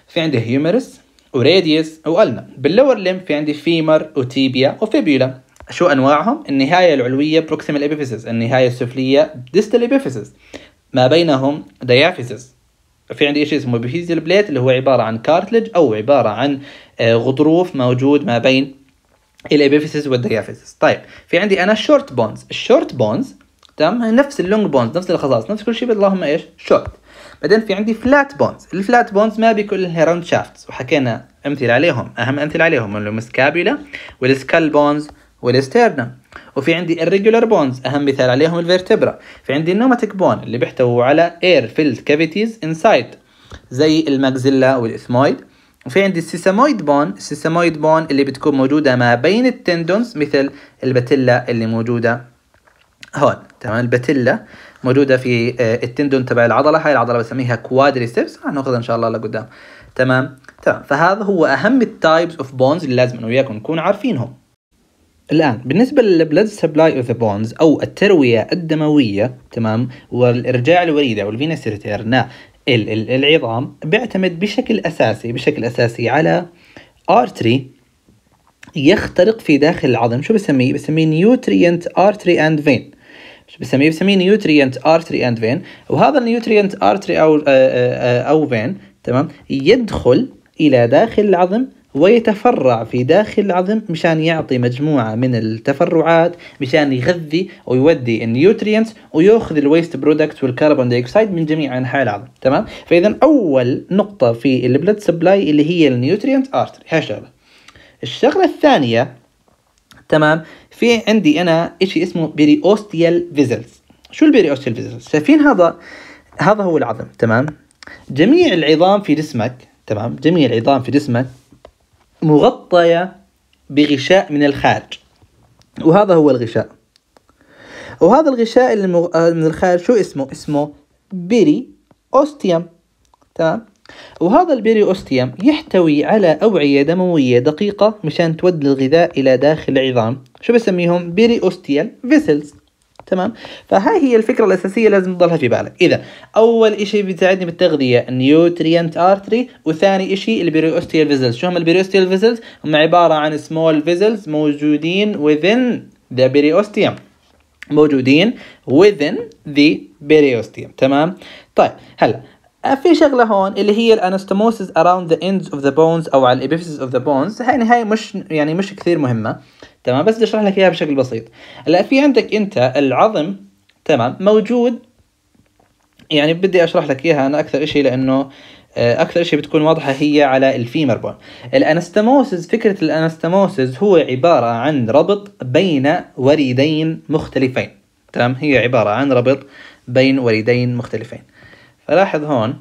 Speaker 1: في عندي humerus و radius و ulna بال lower limb في عندي femur و tibia و fibula شو أنواعهم؟ النهاية العلوية proximal epiphysis، النهاية السفلية distal epiphysis. ما بينهم diaphysis. في عندي شيء اسمه epiphyseal plate اللي هو عبارة عن cartilage أو عبارة عن آه، غضروف موجود ما بين ال epiphysis وال diaphysis. طيب في عندي أنا short bones، ال short bones تمام نفس ال long bones نفس الخصائص نفس كل شيء اللهم إيش؟ شورت. بعدين في عندي flat bones ال flat bones ما بيكون لها round shafts وحكينا أمثلة عليهم. أهم أمثلة عليهم اللي هم ال scapula وال skull bones وال sternum وفي عندي ال irregular bones أهم مثال عليهم ال vertebra في عندي ال pneumatic bone اللي بيحتووا على air filled cavities inside زي ال maxilla وال ethmoid. وفي عندي ال sesamoid bone ال sesamoid bone اللي بتكون موجودة ما بين ال tendons مثل ال patella اللي موجودة هون تمام؟ ال patella موجودة في آه، ال tendon تبع العضلة. هاي العضلة بسميها quadriceps هناخذها إن شاء الله لقدام. تمام؟ تمام. فهذا هو أهم ال types of bones اللي لازم أنا وياكم نكون عارفينهم. الآن بالنسبة لل blood supply of the bones أو التروية الدموية تمام؟ والإرجاع الوريدي أو ال venous return العظام بيعتمد بشكل أساسي بشكل أساسي على artery يخترق في داخل العظم. شو بسميه؟ بسميه nutrient artery and vein بسميه بسميه nutrient artery and vein وهذا ال nutrient artery أو آه، آه، أو vein تمام؟ يدخل إلى داخل العظم ويتفرع في داخل العظم مشان يعطي مجموعة من التفرعات مشان يغذي ويودي ال nutrients ويأخذ ال waste product وال carbon dioxide من جميع أنحاء العظم تمام؟ فإذا أول نقطة في ال blood supply اللي هي ال nutrient artery هاي شغلة. الشغلة الثانية تمام؟ في عندي أنا شيء اسمه periosteal vessels شو ال periosteal vessels شايفين هذا؟ هذا هو العظم تمام؟ جميع العظام في جسمك تمام؟ جميع العظام في جسمك مغطية بغشاء من الخارج. وهذا هو الغشاء. وهذا الغشاء اللي آه، من الخارج شو اسمه؟ اسمه periosteum تمام؟ وهذا ال periosteum يحتوي على أوعية دموية دقيقة مشان تودي الغذاء إلى داخل العظام. شو بسميهم؟ periosteal vessels تمام؟ فهاي هي الفكرة الأساسية لازم تضلها في بالك. إذا أول إشي بيساعدني بالتغذية nutrient artery وثاني إشي ال periosteal vessels شو هم ال periosteal vessels هم عبارة عن small vessels موجودين within the periosteum موجودين within the periosteum تمام؟ طيب هلا في شغلة هون اللي هي ال anastomosis around the ends of the bones أو على ال epiphysis of the bones. هاي هاي مش يعني مش كثير مهمة. تمام بس بدي أشرح لك إياها بشكل بسيط. هلأ في عندك أنت العظم تمام موجود. يعني بدي أشرح لك إياها أنا أكثر شيء لأنه آه، أكثر شيء بتكون واضحة هي على ال femur bone ال anastomosis فكرة ال anastomosis هو عبارة عن ربط بين وريدين مختلفين. تمام هي عبارة عن ربط بين وريدين مختلفين. فلاحظ هون.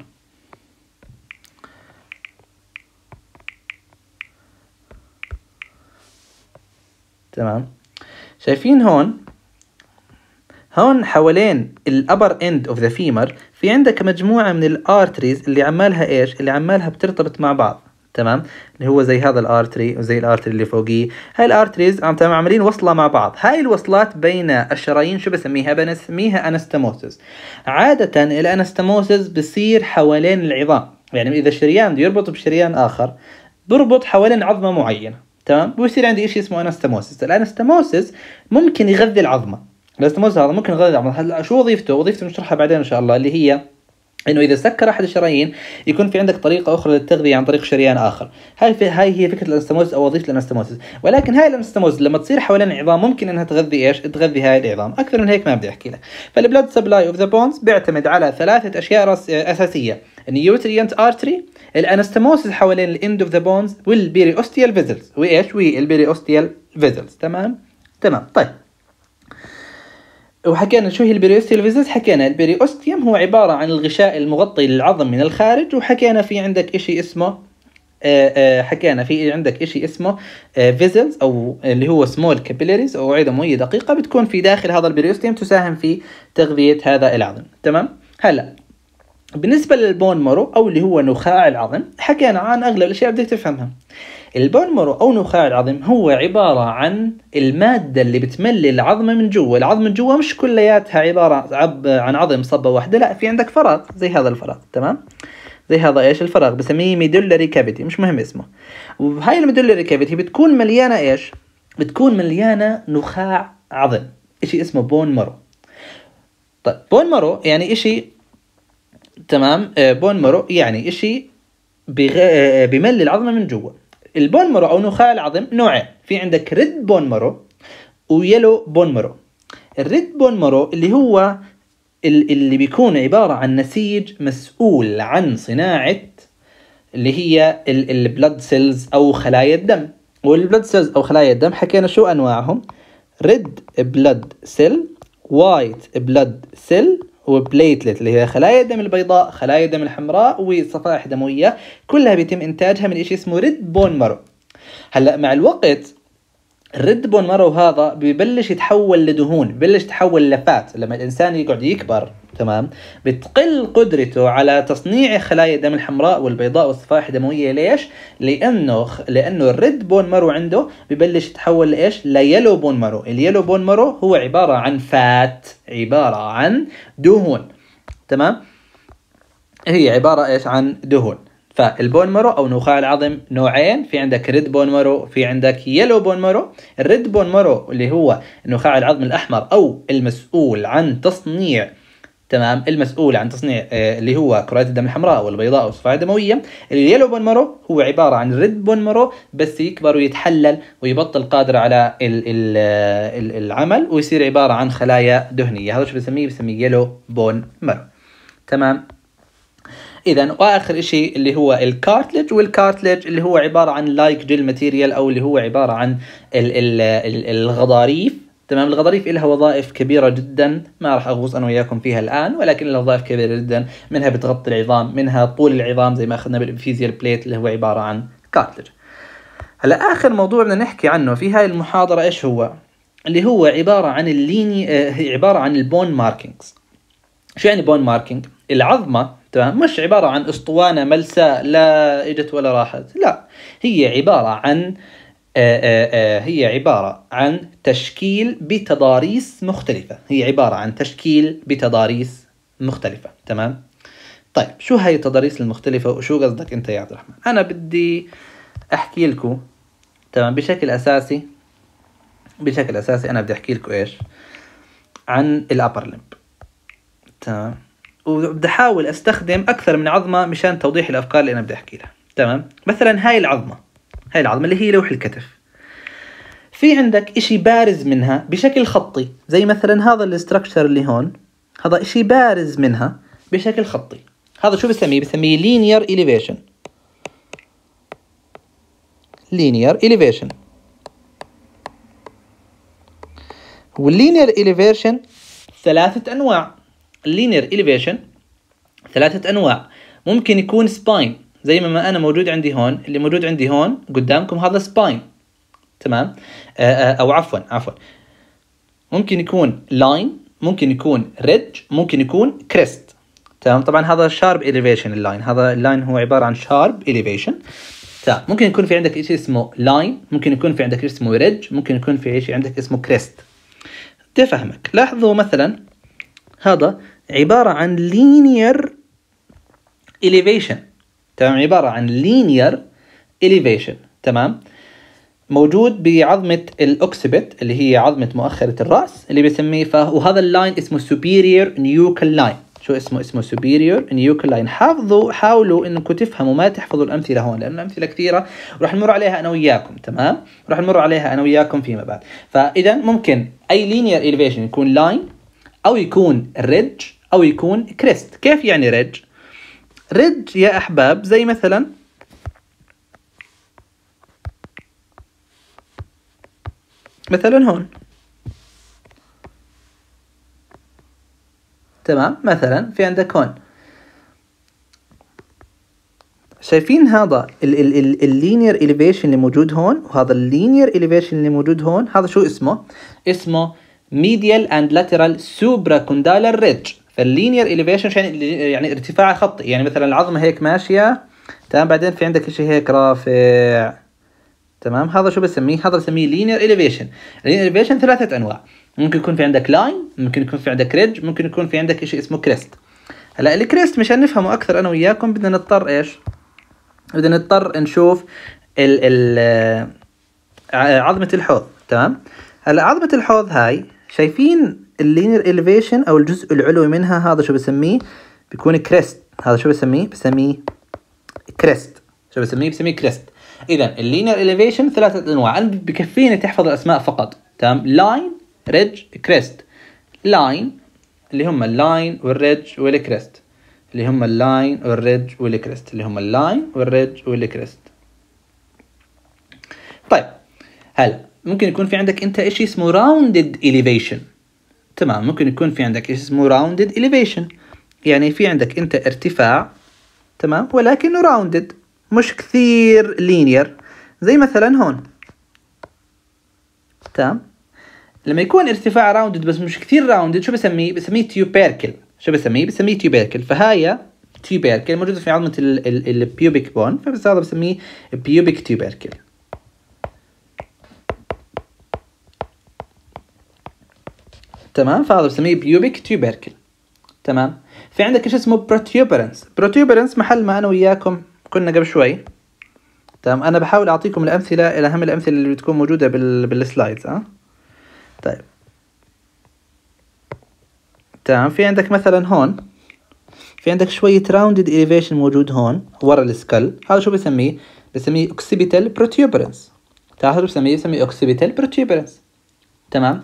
Speaker 1: تمام. شايفين هون؟ هون حوالين ال upper end of the femur في عندك مجموعة من ال arteries اللي عمالها إيش؟ اللي عمالها بترتبط مع بعض. تمام؟ اللي هو زي هذا ال artery وزي ال artery اللي فوقيه. هاي ال arteries عم عاملين وصلة مع بعض. هاي الوصلات بين الشرايين شو بسميها بنسميها anastomosis عادة ال anastomosis بصير حوالين العظام. يعني إذا شريان بده يربط بشريان آخر بربط حوالين عظمة معينة. تمام؟ بيصير عندي شيء اسمه anastomosis ال anastomosis ممكن يغذي العظمة. ال anastomosis هذا ممكن يغذي العظمة. هلا شو وظيفته؟ وظيفته نشرحها بعدين إن شاء الله اللي هي إنه إذا سكر أحد الشرايين يكون في عندك طريقة أخرى للتغذية عن طريق شريان آخر. هاي في هاي هي فكرة ال anastomosis أو وظيفة ال anastomosis ولكن هاي ال anastomosis لما تصير حوالين العظام ممكن إنها تغذي إيش؟ تغذي هاي العظام. أكثر من هيك ما بدي أحكي لك. فال blood supply of the bones بيعتمد على ثلاثة أشياء أساسية. ال nutrient artery ال anastomosis حوالين ال end of the bones وال periosteal vessels وإيش؟ وال periosteal vessels تمام؟ تمام. طيب. وحكينا شو هي ال periosteal vessels حكينا ال periosteum هو عبارة عن الغشاء المغطي للعظم من الخارج وحكينا في عندك إشي اسمه آه، آه، حكينا في عندك إشي اسمه vessels آه، أو اللي هو small capillaries أو اوعيه دمويه دقيقة بتكون في داخل هذا ال periosteum تساهم في تغذية هذا العظم. تمام؟ هلا بالنسبة لل bone marrow أو اللي هو نخاع العظم حكينا عن اغلب الأشياء بدك تفهمها. ال bone marrow أو نخاع العظم هو عبارة عن المادة اللي بتملي العظمه من جوا. العظم من جوا مش كلياتها عبارة عن عظم صبة واحدة لا في عندك فراغ زي هذا الفراغ تمام؟ زي هذا إيش؟ الفراغ بسميه medullary cavity مش مهم اسمه. وهاي ال medullary cavity بتكون مليانة إيش؟ بتكون مليانة نخاع عظم إشي اسمه bone marrow طيب bone marrow يعني إشي تمام؟ آه، bone marrow يعني إشي آه، بملي العظمه من جوا. ال bone marrow أو نخاع العظم نوعين. في عندك red bone marrow و yellow bone marrow ال red bone marrow اللي هو اللي بيكون عبارة عن نسيج مسؤول عن صناعة اللي هي ال blood cells أو خلايا الدم. وال blood cells أو خلايا الدم حكينا شو أنواعهم؟ red blood cell white blood cell و platelet اللي هي خلايا الدم البيضاء خلايا الدم الحمراء وصفائح دموية كلها بيتم إنتاجها من شيء اسمه red bone marrow. هلأ مع الوقت ال red bone marrow هذا ببلش يتحول لدهون ببلش يتحول ل fat. لما الإنسان يقعد يكبر تمام؟ بتقل قدرته على تصنيع خلايا الدم الحمراء والبيضاء والصفائح الدموية. ليش؟ لأنه لأنه ال red bone marrow عنده ببلش يتحول لإيش؟ ل yellow bone marrow. ال yellow bone marrow هو عبارة عن fat عبارة عن دهون تمام؟ هي عبارة إيش؟ عن دهون. فال bone marrow أو نخاع العظم نوعين في عندك red bone marrow في عندك yellow bone marrow ال red bone marrow اللي هو نخاع العظم الأحمر أو المسؤول عن تصنيع تمام المسؤول عن تصنيع آه، اللي هو كرات الدم الحمراء والبيضاء والصفائح الدموية. ال yellow bone marrow هو عبارة عن red bone marrow بس يكبر ويتحلل ويبطل قادر على ال ال ال العمل ويصير عبارة عن خلايا دهنية. هذا شو بسميه بسميه yellow bone marrow تمام. اذا وآخر شيء اللي هو ال cartilage وال cartilage اللي هو عبارة عن like gel material أو اللي هو عبارة عن ال ال ال الغضاريف. تمام؟ الغضاريف لها وظائف كبيرة جدا ما راح أغوص أنا وياكم فيها الآن ولكن لها وظائف كبيرة جدا. منها بتغطي العظام منها طول العظام زي ما أخذنا بال physeal plate اللي هو عبارة عن cartilage هلأ آخر موضوع بدنا نحكي عنه في هاي المحاضرة إيش هو؟ اللي هو عبارة عن الليني آه عبارة عن ال bone markings. شو يعني bone marking؟ العظمة تمام مش عبارة عن أسطوانة ملساء لا إجت ولا راحت لا. هي عبارة عن آآ آآ هي عبارة عن تشكيل بتضاريس مختلفة. هي عبارة عن تشكيل بتضاريس مختلفة تمام؟ طيب شو هاي التضاريس المختلفة وشو قصدك أنت يا عبد الرحمن؟ أنا بدي أحكي لكم تمام بشكل أساسي بشكل أساسي أنا بدي أحكي لكم إيش؟ عن الأبر لمب تمام؟ وبدي أحاول أستخدم أكثر من عظمة مشان توضيح الأفكار اللي أنا بدي أحكي لها. تمام؟ مثلا هاي العظمة. هاي العظمة اللي هي لوح الكتف. في عندك إشي بارز منها بشكل خطي زي مثلا هذا ال structure اللي هون. هذا إشي بارز منها بشكل خطي. هذا شو بسميه؟ بسميه linear elevation. linear elevation. وال linear elevation ثلاثة أنواع. ال linear elevation ثلاثة أنواع. ممكن يكون spine زي ما أنا موجود عندي هون اللي موجود عندي هون قدامكم هذا spine تمام؟ آه، آه، أو عفوا عفوا. ممكن يكون line ممكن يكون ridge ممكن يكون crest تمام؟ طبعا هذا sharp elevation ال line هذا ال line هو عبارة عن sharp elevation تمام؟ ممكن يكون في عندك شيء اسمه line ممكن يكون في عندك اسمه ridge ممكن يكون في شيء عندك اسمه crest تفهمك لاحظوا مثلا هذا عبارة عن linear elevation. تمام؟ عبارة عن linear elevation. تمام؟ موجود بعظمة الأوكسبت اللي هي عظمة مؤخرة الرأس اللي بيسميه ف... وهذا اللاين اسمه superior nuchal line. شو اسمه؟ اسمه superior nuchal line. حافظوا حاولوا إنكم تفهموا ما تحفظوا الأمثلة هون لأن الامثله كثيرة. راح نمر عليها أنا وياكم. تمام؟ راح نمر عليها أنا وياكم فيما بعد. فاذا ممكن أي linear elevation يكون line أو يكون ridge أو يكون crest. كيف يعني ridge؟ ridge يا أحباب زي مثلا مثلا هون. تمام؟ مثلا في عندك هون. شايفين هذا ال linear elevation اللي موجود هون؟ وهذا ال linear elevation اللي موجود هون. هذا شو اسمه؟ اسمه medial and lateral supracondylar ridge. فال linear elevation يعني يعني ارتفاع خطي يعني مثلا العظمة هيك ماشية تمام؟ بعدين في عندك شيء هيك رافع. تمام؟ هذا شو بسميه؟ هذا بسميه linear elevation ال linear elevation ثلاثة أنواع. ممكن يكون في عندك line ممكن يكون في عندك ridge ممكن يكون في عندك شيء اسمه crest هلأ ال crest مشان نفهمه أكثر أنا وياكم بدنا نضطر إيش؟ بدنا نضطر نشوف ال ال عظمة الحوض. تمام؟ هلأ عظمة الحوض هاي شايفين ال linear elevation أو الجزء العلوي منها؟ هذا شو بسميه؟ بيكون crest. هذا شو بسميه؟ بسميه crest. شو بسميه؟ بسميه crest. اذا ال linear elevation ثلاثة أنواع. أنا بكفيني تحفظ الأسماء فقط. تمام؟ line ridge crest line اللي هم ال line وال ridge وال crest اللي هم ال line وال ridge وال crest اللي هم ال line وال ridge وال crest طيب. هلا ممكن يكون في عندك انت شيء اسمه rounded elevation. تمام ممكن يكون في عندك شيء اسمه rounded elevation. يعني في عندك انت ارتفاع تمام ولكنه rounded مش كثير linear زي مثلا هون. تمام؟ لما يكون ارتفاع rounded بس مش كثير rounded شو بسميه؟ بسميه tubercle شو بسميه؟ بسميه tubercle فهاي tubercle موجودة في عظمة ال pubic bone فبس هذا بسميه pubic tubercle تمام؟ فهذا بسميه pubic tubercle. تمام؟ في عندك إيش اسمه؟ protuberance protuberance محل ما أنا وياكم كنا قبل شوي. تمام؟ أنا بحاول أعطيكم الأمثلة الأهم الأمثلة اللي بتكون موجودة بال... بال slides ها؟ طيب. تمام؟ في عندك مثلا هون. في عندك شوية rounded elevation موجود هون ورا ال skull هذا شو بسميه؟ بسميه occipital protuberance. تعرف شو بسميه؟ بسميه occipital protuberance. تمام؟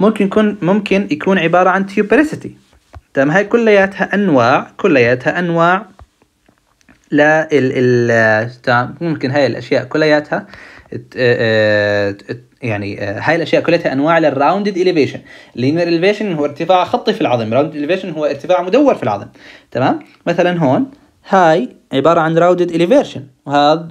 Speaker 1: ممكن يكون ممكن يكون عبارة عن tuberosity تمام؟ هاي كلياتها أنواع كلياتها أنواع. لا ال ال ممكن هاي الأشياء كلياتها يعني هاي الأشياء كلها أنواع لل rounded elevation ال linear elevation هو ارتفاع خطي في العظم. rounded elevation هو ارتفاع مدور في العظم. تمام؟ مثلا هون هاي عبارة عن rounded elevation وهذا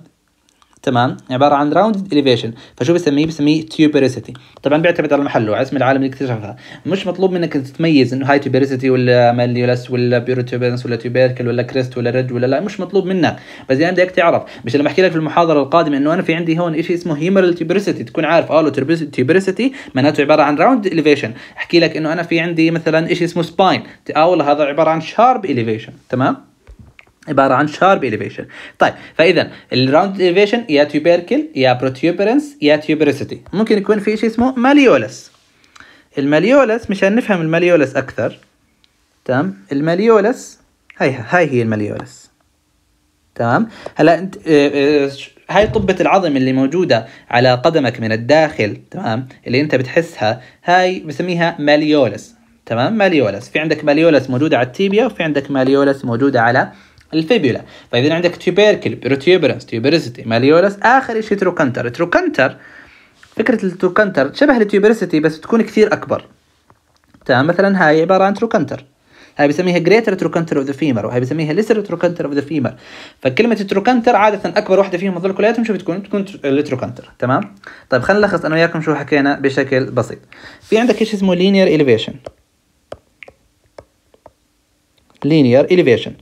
Speaker 1: تمام؟ عبارة عن round elevation فشو بسميه؟ بسميه tuberosity طبعا بيعتمد على المحل واسم العالم اللي اكتشفها مش مطلوب منك تتميز إنه هاي tuberosity ولا malleolus ولا protuberance ولا tubercle ولا crest ولا ridge ولا لا مش مطلوب منك. بس يعني بدك تعرف مش لما أحكي لك في المحاضرة القادمة إنه أنا في عندي هون شيء اسمه humeral tuberosity تكون عارف. آه tuberosity معناته عبارة عن round elevation أحكي لك إنه أنا في عندي مثلا شيء اسمه spine آه هذا عبارة عن sharp elevation تمام؟ عبارة عن sharp elevation طيب فإذا ال round elevation يا tubercle يا protuberance يا tuberosity ممكن يكون في شيء اسمه malleolus ال malleolus مشان نفهم ال malleolus أكثر تمام؟ ال malleolus هاي هاي هي ال malleolus. تمام؟ هلا أنت آه آه هاي طبة العظم اللي موجودة على قدمك من الداخل تمام؟ اللي أنت بتحسها هاي بسميها malleolus تمام؟ malleolus في عندك malleolus موجودة على ال tibia وفي عندك malleolus موجودة على ال fibula فاذا عندك tubercle protuberance tuberosity malleolus آخر شيء trochanter trochanter فكرة ال trochanter شبه ال tuberosity بس تكون كثير أكبر. تمام؟ مثلا هاي عبارة عن trochanter هاي بسميها greater trochanter of the femur وهي بسميها lesser trochanter of the femur فكلمة trochanter عادة أكبر واحدة فيهم هذول كلياتهم شو بتكون؟ بتكون ال trochanter تمام؟ طيب خلينا نلخص أنا وياكم شو حكينا بشكل بسيط. في عندك شيء اسمه linear elevation linear elevation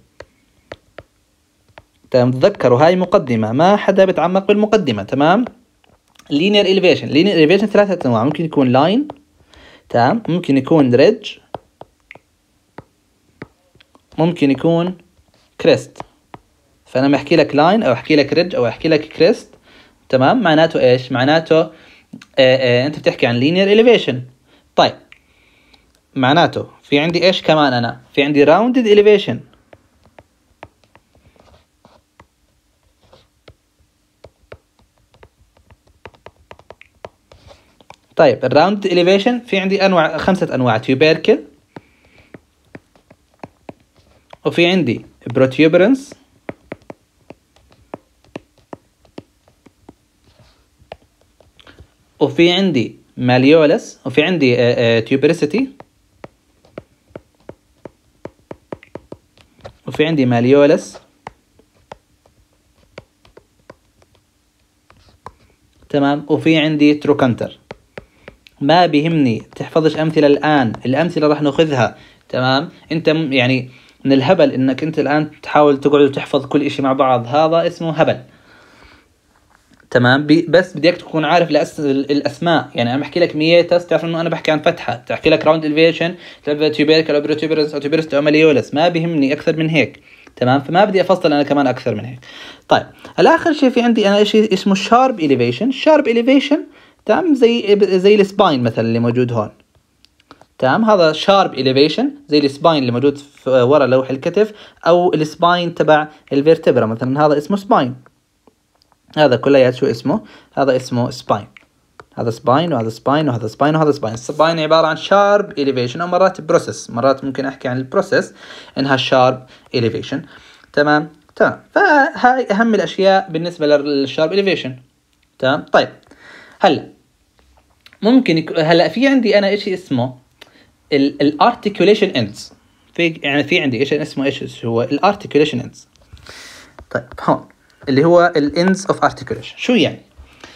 Speaker 1: تذكروا هاي مقدمة ما حدا بتعمق بالمقدمة تمام؟ Linear elevation linear elevation ثلاثة أنواع ممكن يكون line تمام؟ ممكن يكون ridge ممكن يكون crest. فأنا بحكي لك line أو أحكي لك ridge أو أحكي لك crest تمام؟ معناته إيش؟ معناته آآ آآ أنت بتحكي عن linear elevation. طيب معناته في عندي إيش كمان أنا؟ في عندي rounded elevation. طيب ال round elevation في عندي أنواع خمسة أنواع tubercle وفي عندي protuberance وفي عندي malleolus وفي عندي tuberosity وفي عندي malleolus تمام؟ وفي عندي trochanter ما بيهمني تحفظش أمثلة الآن. الأمثلة راح نأخذها. تمام؟ أنت يعني من الهبل إنك أنت الآن تحاول تقعد وتحفظ كل شيء مع بعض. هذا اسمه هبل. تمام؟ بس بدك تكون عارف الأس... الأسماء. يعني أنا بحكي لك meatus تعرف إنه أنا بحكي عن فتحة. تحكي لك round elevation tubercle أو protuberance أو tuberosity أو malleolus ما بيهمني أكثر من هيك. تمام؟ فما بدي أفصل أنا كمان أكثر من هيك. طيب الآخر شيء في عندي أنا شيء اسمه sharp elevation sharp elevation تمام زي زي ال spine مثلا اللي موجود هون. تمام هذا sharp elevation زي ال spine اللي موجود ورا لوح الكتف أو ال spine تبع ال vertebra مثلا هذا اسمه spine هذا كلياته شو اسمه؟ هذا اسمه spine هذا spine وهذا spine وهذا spine وهذا spine ال spine عبارة عن sharp elevation أو مرات process مرات ممكن أحكي عن ال process إنها sharp elevation. تمام؟ تمام. فهاي أهم الأشياء بالنسبة لل sharp elevation. تمام؟ طيب. هلا. ممكن يكون هلا في عندي أنا إشي اسمه ال articulation ends في يعني في عندي إيش اسمه إيش هو؟ ال articulation ends طيب هون اللي هو ال ends of articulation شو يعني؟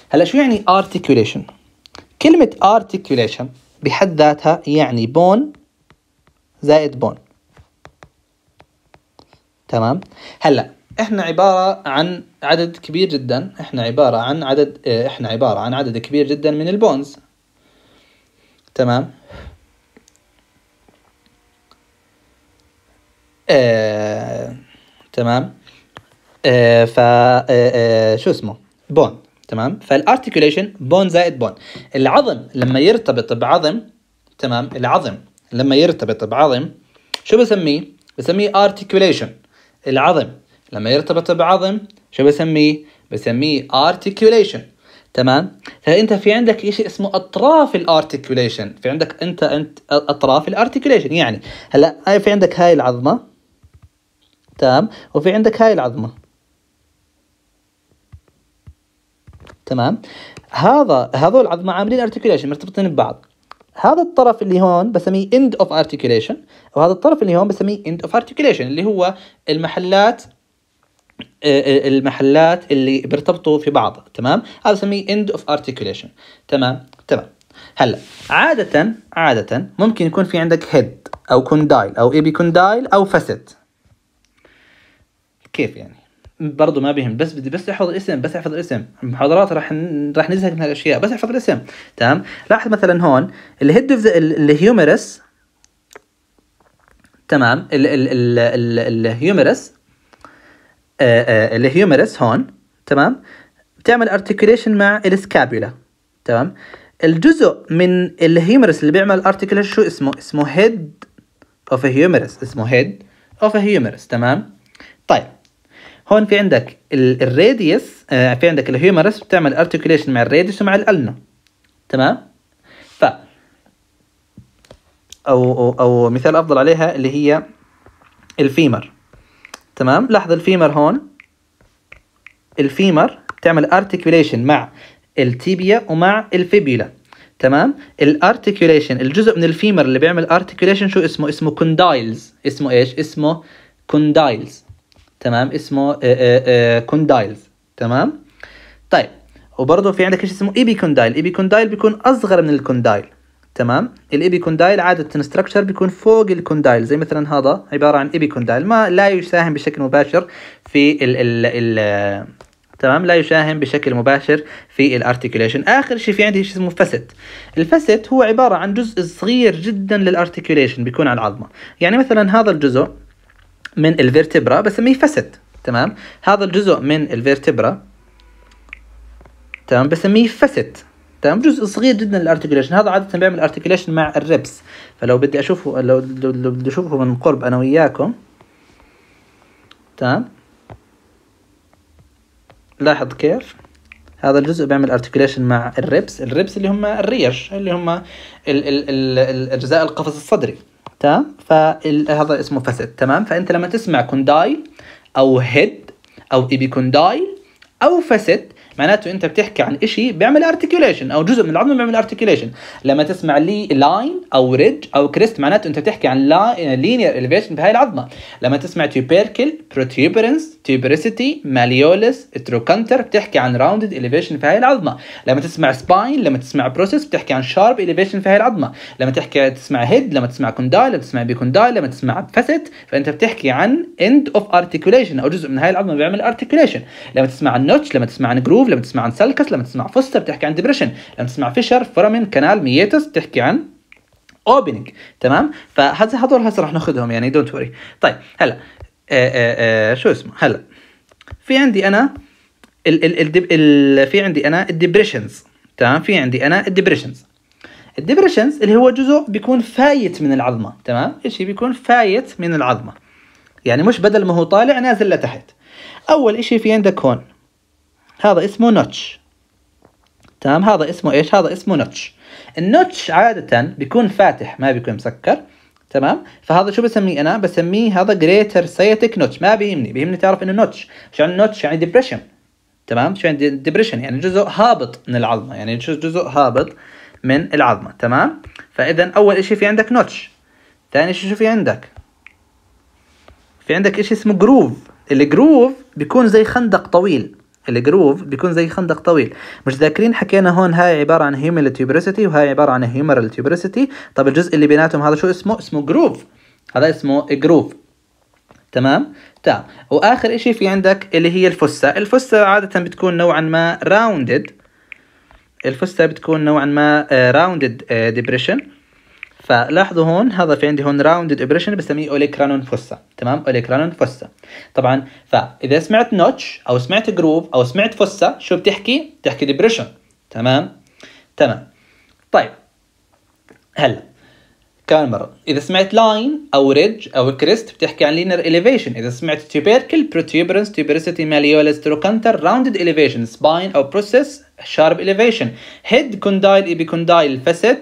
Speaker 1: هلا شو يعني articulation كلمة articulation بحد ذاتها يعني bone زائد bone تمام؟ هلا إحنا عبارة عن عدد كبير جدا إحنا عبارة عن عدد إحنا عبارة عن عدد كبير جدا من ال bones تمام؟ آه، تمام. آه، ف آه، آه، شو اسمه؟ bone. تمام؟ فال articulation bone زائد bone. العظم لما يرتبط بعظم تمام؟ العظم لما يرتبط بعظم شو بسميه؟ بسميه articulation العظم لما يرتبط بعظم شو بسميه؟ بسميه articulation تمام؟ فأنت في عندك شيء اسمه أطراف ال articulation في عندك أنت أنت أطراف ال articulation يعني هلا في عندك هاي العظمة. تمام؟ وفي عندك هاي العظمة. تمام؟ هذا هذول العظمة عاملين articulation مرتبطين ببعض. هذا الطرف اللي هون بسميه end of articulation وهذا الطرف اللي هون بسميه end of articulation اللي هو المحلات المحلات اللي بيرتبطوا في بعض تمام؟ هذا بسميه end of articulation. تمام؟ تمام. هلا عادة عادة ممكن يكون في عندك head أو condyle أو epicondyle أو facet كيف يعني؟ برضه ما بهم بس بدي بس أحفظ الاسم بس أحفظ الاسم. المحاضرات راح راح نزهق من هالأشياء بس أحفظ الاسم. تمام؟ لاحظ مثلا هون ال head of ال humerus تمام؟ ال humerus ال humerus هون تمام؟ بتعمل articulation مع ال scapula تمام؟ الجزء من ال humerus اللي بيعمل articulation شو اسمه؟ اسمه head of humerus اسمه head of humerus تمام؟ طيب هون في عندك الراديوس آه في عندك الهيومرس بتعمل ارتكوليشن مع الراديوس ومع الالنا تمام؟ ف أو أو, أو مثال أفضل عليها اللي هي الفيمر تمام؟ لاحظ الفيمر هون. الفيمر بتعمل ارتكوليشن مع التيبيا ومع الفيبيولا تمام؟ ال articulation الجزء من ال femur اللي بيعمل articulation شو اسمه؟ اسمه condyles اسمه إيش؟ اسمه condyles تمام؟ اسمه condyles آه، آه، تمام؟ طيب وبرضه في عندك شيء اسمه؟ epicondyle epicondyle بيكون أصغر من ال condyle تمام؟ ال epicondyle عادة structure بيكون فوق ال condyle زي مثلا هذا عبارة عن epicondyle ما لا يساهم بشكل مباشر في ال ال ال تمام؟ لا يساهم بشكل مباشر في ال articulation آخر شيء في عندي شيء اسمه facet ال facet هو عبارة عن جزء صغير جدا لل articulation بيكون على العظمة. يعني مثلا هذا الجزء من ال vertebra بسميه facet تمام؟ هذا الجزء من ال vertebra تمام؟ بسميه facet تمام؟ جزء صغير جدا لل articulation هذا عادة بيعمل articulation مع ال ribs فلو بدي اشوفه لو لو بدي أشوفه من قرب أنا وياكم. تمام؟ لاحظ كيف؟ هذا الجزء بيعمل articulation مع ال ribs ال ribs اللي هم الريش اللي هم ال ال ال الاجزاء القفص الصدري. تمام؟ فهذا اسمه facet تمام؟ فأنت لما تسمع condyle أو head أو epicondyle أو facet معناته انت بتحكي عن شيء بيعمل articulation أو جزء من العظم بيعمل articulation لما تسمع لي line أو ridge أو crest معناته انت بتحكي عن linear elevation بهاي العظمة. لما تسمع tubercle protuberance tuberosity malleolus trochanter بتحكي عن rounded elevation في هاي العظمه لما تسمع spine لما تسمع process بتحكي عن sharp elevation في هاي العظمه لما تحكي تسمع head لما تسمع condyle لما تسمع epicondyle لما تسمع facet فانت بتحكي عن end of articulation أو جزء من هاي العظمه بيعمل articulation لما تسمع عن notch لما تسمع عن groove لما تسمع عن sulcus لما تسمع fossa بتحكي عن depression لما تسمع fissure foramen canal meatus بتحكي عن opening تمام فهذا هذول هسه راح ناخذهم يعني don't worry طيب هلا آه، آه، آه، شو اسمه؟ هلا. في عندي أنا ال ال ال في عندي أنا ال depressions تمام؟ في عندي أنا ال depressions ال depressions اللي هو جزء بيكون فايت من العظمة. تمام؟ شيء بيكون فايت من العظمة. يعني مش بدل ما هو طالع نازل لتحت. أول شيء في عندك هون. هذا اسمه notch. تمام؟ هذا اسمه إيش؟ هذا اسمه notch. ال notch عادة بيكون فاتح ما بيكون مسكر. تمام؟ فهذا شو بسميه أنا؟ بسميه هذا greater sciatic notch ما بيهمني. بيهمني تعرف إنه notch شو يعني notch يعني depression تمام؟ شو يعني depression يعني جزء هابط من العظمة. يعني جزء هابط من العظمة. تمام؟ فإذا أول شيء في عندك notch ثاني شيء شو في عندك؟ في عندك شيء اسمه groove ال groove بيكون زي خندق طويل. ال groove بيكون زي خندق طويل. مش ذاكرين حكينا هون هاي عبارة عن humeral tuberosity وهاي عبارة عن humeral tuberosity طب الجزء اللي بيناتهم هذا شو اسمه؟ اسمه groove. هذا اسمه groove تمام؟ تمام وآخر شيء في عندك اللي هي ال fossa. ال fossa عادة بتكون نوعا ما rounded ال fossa بتكون نوعا ما rounded آه، depression فلاحظوا هون هذا في عندي هون rounded depression بسميه olecranon fossa تمام؟ olecranon fossa طبعا فإذا سمعت notch أو سمعت groove أو سمعت fossa شو بتحكي؟ بتحكي depression تمام؟ تمام. طيب. هلا. كمان مرة. إذا سمعت line أو ridge أو crest بتحكي عن linear elevation إذا سمعت tubercle protuberance tuberosity malleolus trochanter rounded elevation spine أو process sharp elevation head condyle epicondyle facet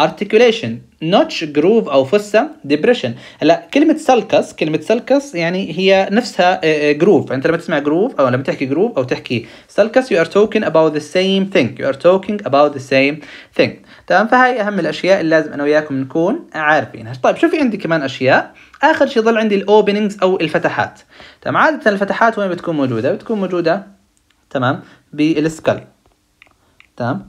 Speaker 1: articulation. notch groove أو fossa depression. هلا كلمة sulcus كلمة sulcus يعني هي نفسها groove آه، آه، انت لما تسمع groove أو لما تحكي groove أو تحكي sulcus you are talking about the same thing. You are talking about the same thing. تمام؟ فهاي أهم الأشياء اللي لازم أنا وياكم نكون عارفينها طيب شوفي عندي كمان أشياء. آخر شيء ضل عندي ال openings أو الفتحات. تمام؟ عادة الفتحات وين بتكون موجودة؟ بتكون موجودة تمام بال skull. تمام؟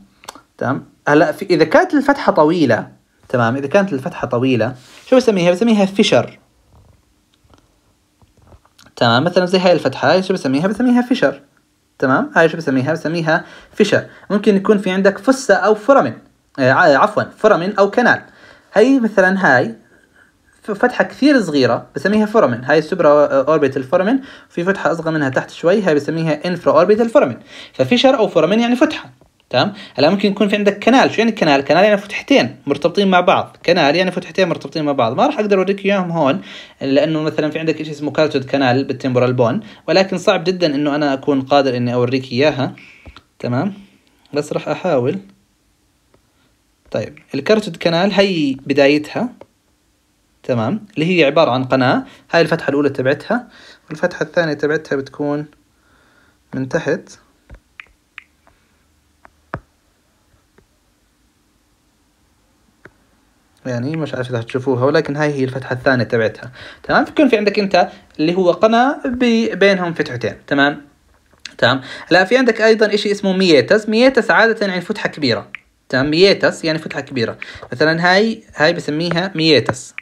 Speaker 1: تمام؟ هلا في إذا كانت الفتحة طويلة تمام. إذا كانت الفتحة طويلة شو بسميها؟ بسميها fissure. تمام. مثلا زي هاي الفتحة هاي شو بسميها؟ بسميها fissure. تمام. هاي شو بسميها؟ بسميها fissure. ممكن يكون في عندك fossa أو foramen آه عفوا foramen أو canal. هاي مثلا هاي فتحة كثير صغيرة بسميها foramen هاي supraorbital foramen في فتحة أصغر منها تحت شوي هاي بسميها infraorbital foramen ف fissure أو foramen يعني فتحة. تمام؟ هلا ممكن يكون في عندك canal شو يعني canal؟ canal يعني فتحتين مرتبطين مع بعض. canal يعني فتحتين مرتبطين مع بعض. ما راح أقدر أوريك إياهم هون لأنه مثلا في عندك شيء اسمه carotid canal بال temporal bone ولكن صعب جدا إنه أنا أكون قادر إني أوريك إياها. تمام؟ بس راح أحاول. طيب ال carotid canal هي بدايتها. تمام؟ اللي هي عبارة عن قناة. هاي الفتحة الأولى تبعتها والفتحة الثانية تبعتها بتكون من تحت. يعني مش عارف إذا تشوفوها ولكن هاي هي الفتحة الثانية تبعتها. تمام؟ بيكون في عندك أنت اللي هو قناة بينهم فتحتين. تمام؟ تمام؟ لا في عندك أيضا شيء اسمه meatus. meatus عادة يعني فتحة كبيرة. تمام؟ meatus يعني فتحة كبيرة. مثلا هاي هاي بسميها meatus.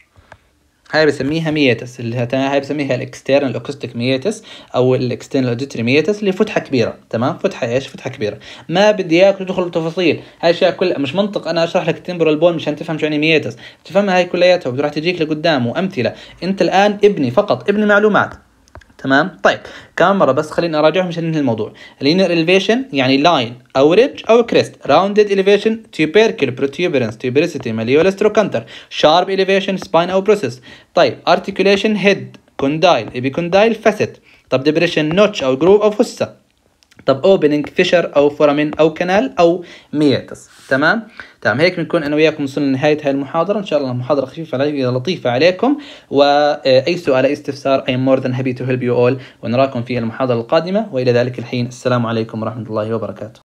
Speaker 1: هاي بسميها meatus اللي هاي بسميها ال external acoustic meatus أو ال external auditory meatus اللي فتحة كبيرة تمام؟ فتحة إيش؟ فتحة كبيرة. ما بدي إياك تدخل التفاصيل هاي الاشياء كلها مش منطق أنا أشرح لك ال temporal bone مشان تفهم شو يعني meatus تفهمها هاي كلياتها وراح تجيك لقدام وأمثلة. أنت الآن ابني فقط ابني معلومات تمام؟ طيب كمان مره بس خليني أراجعهم عشان ننهي الموضوع. ال linear elevation يعني line أو ridge أو crest rounded elevation tubercle protuberance tuberosity malleolus trochanter sharp elevation spine أو process طيب articulation head condyle epicondyle facet طب depression notch أو groove أو fossa طب opening fissure أو foramen أو canal أو meatus تمام؟ تمام. هيك بنكون أنا وياكم وصلنا لنهاية هاي المحاضرة. إن شاء الله محاضره خفيفة لطيفة عليكم. واي سؤال أي استفسار I'm more than happy to help you all ونراكم في المحاضرة القادمة. وإلى ذلك الحين. السلام عليكم ورحمة الله وبركاته.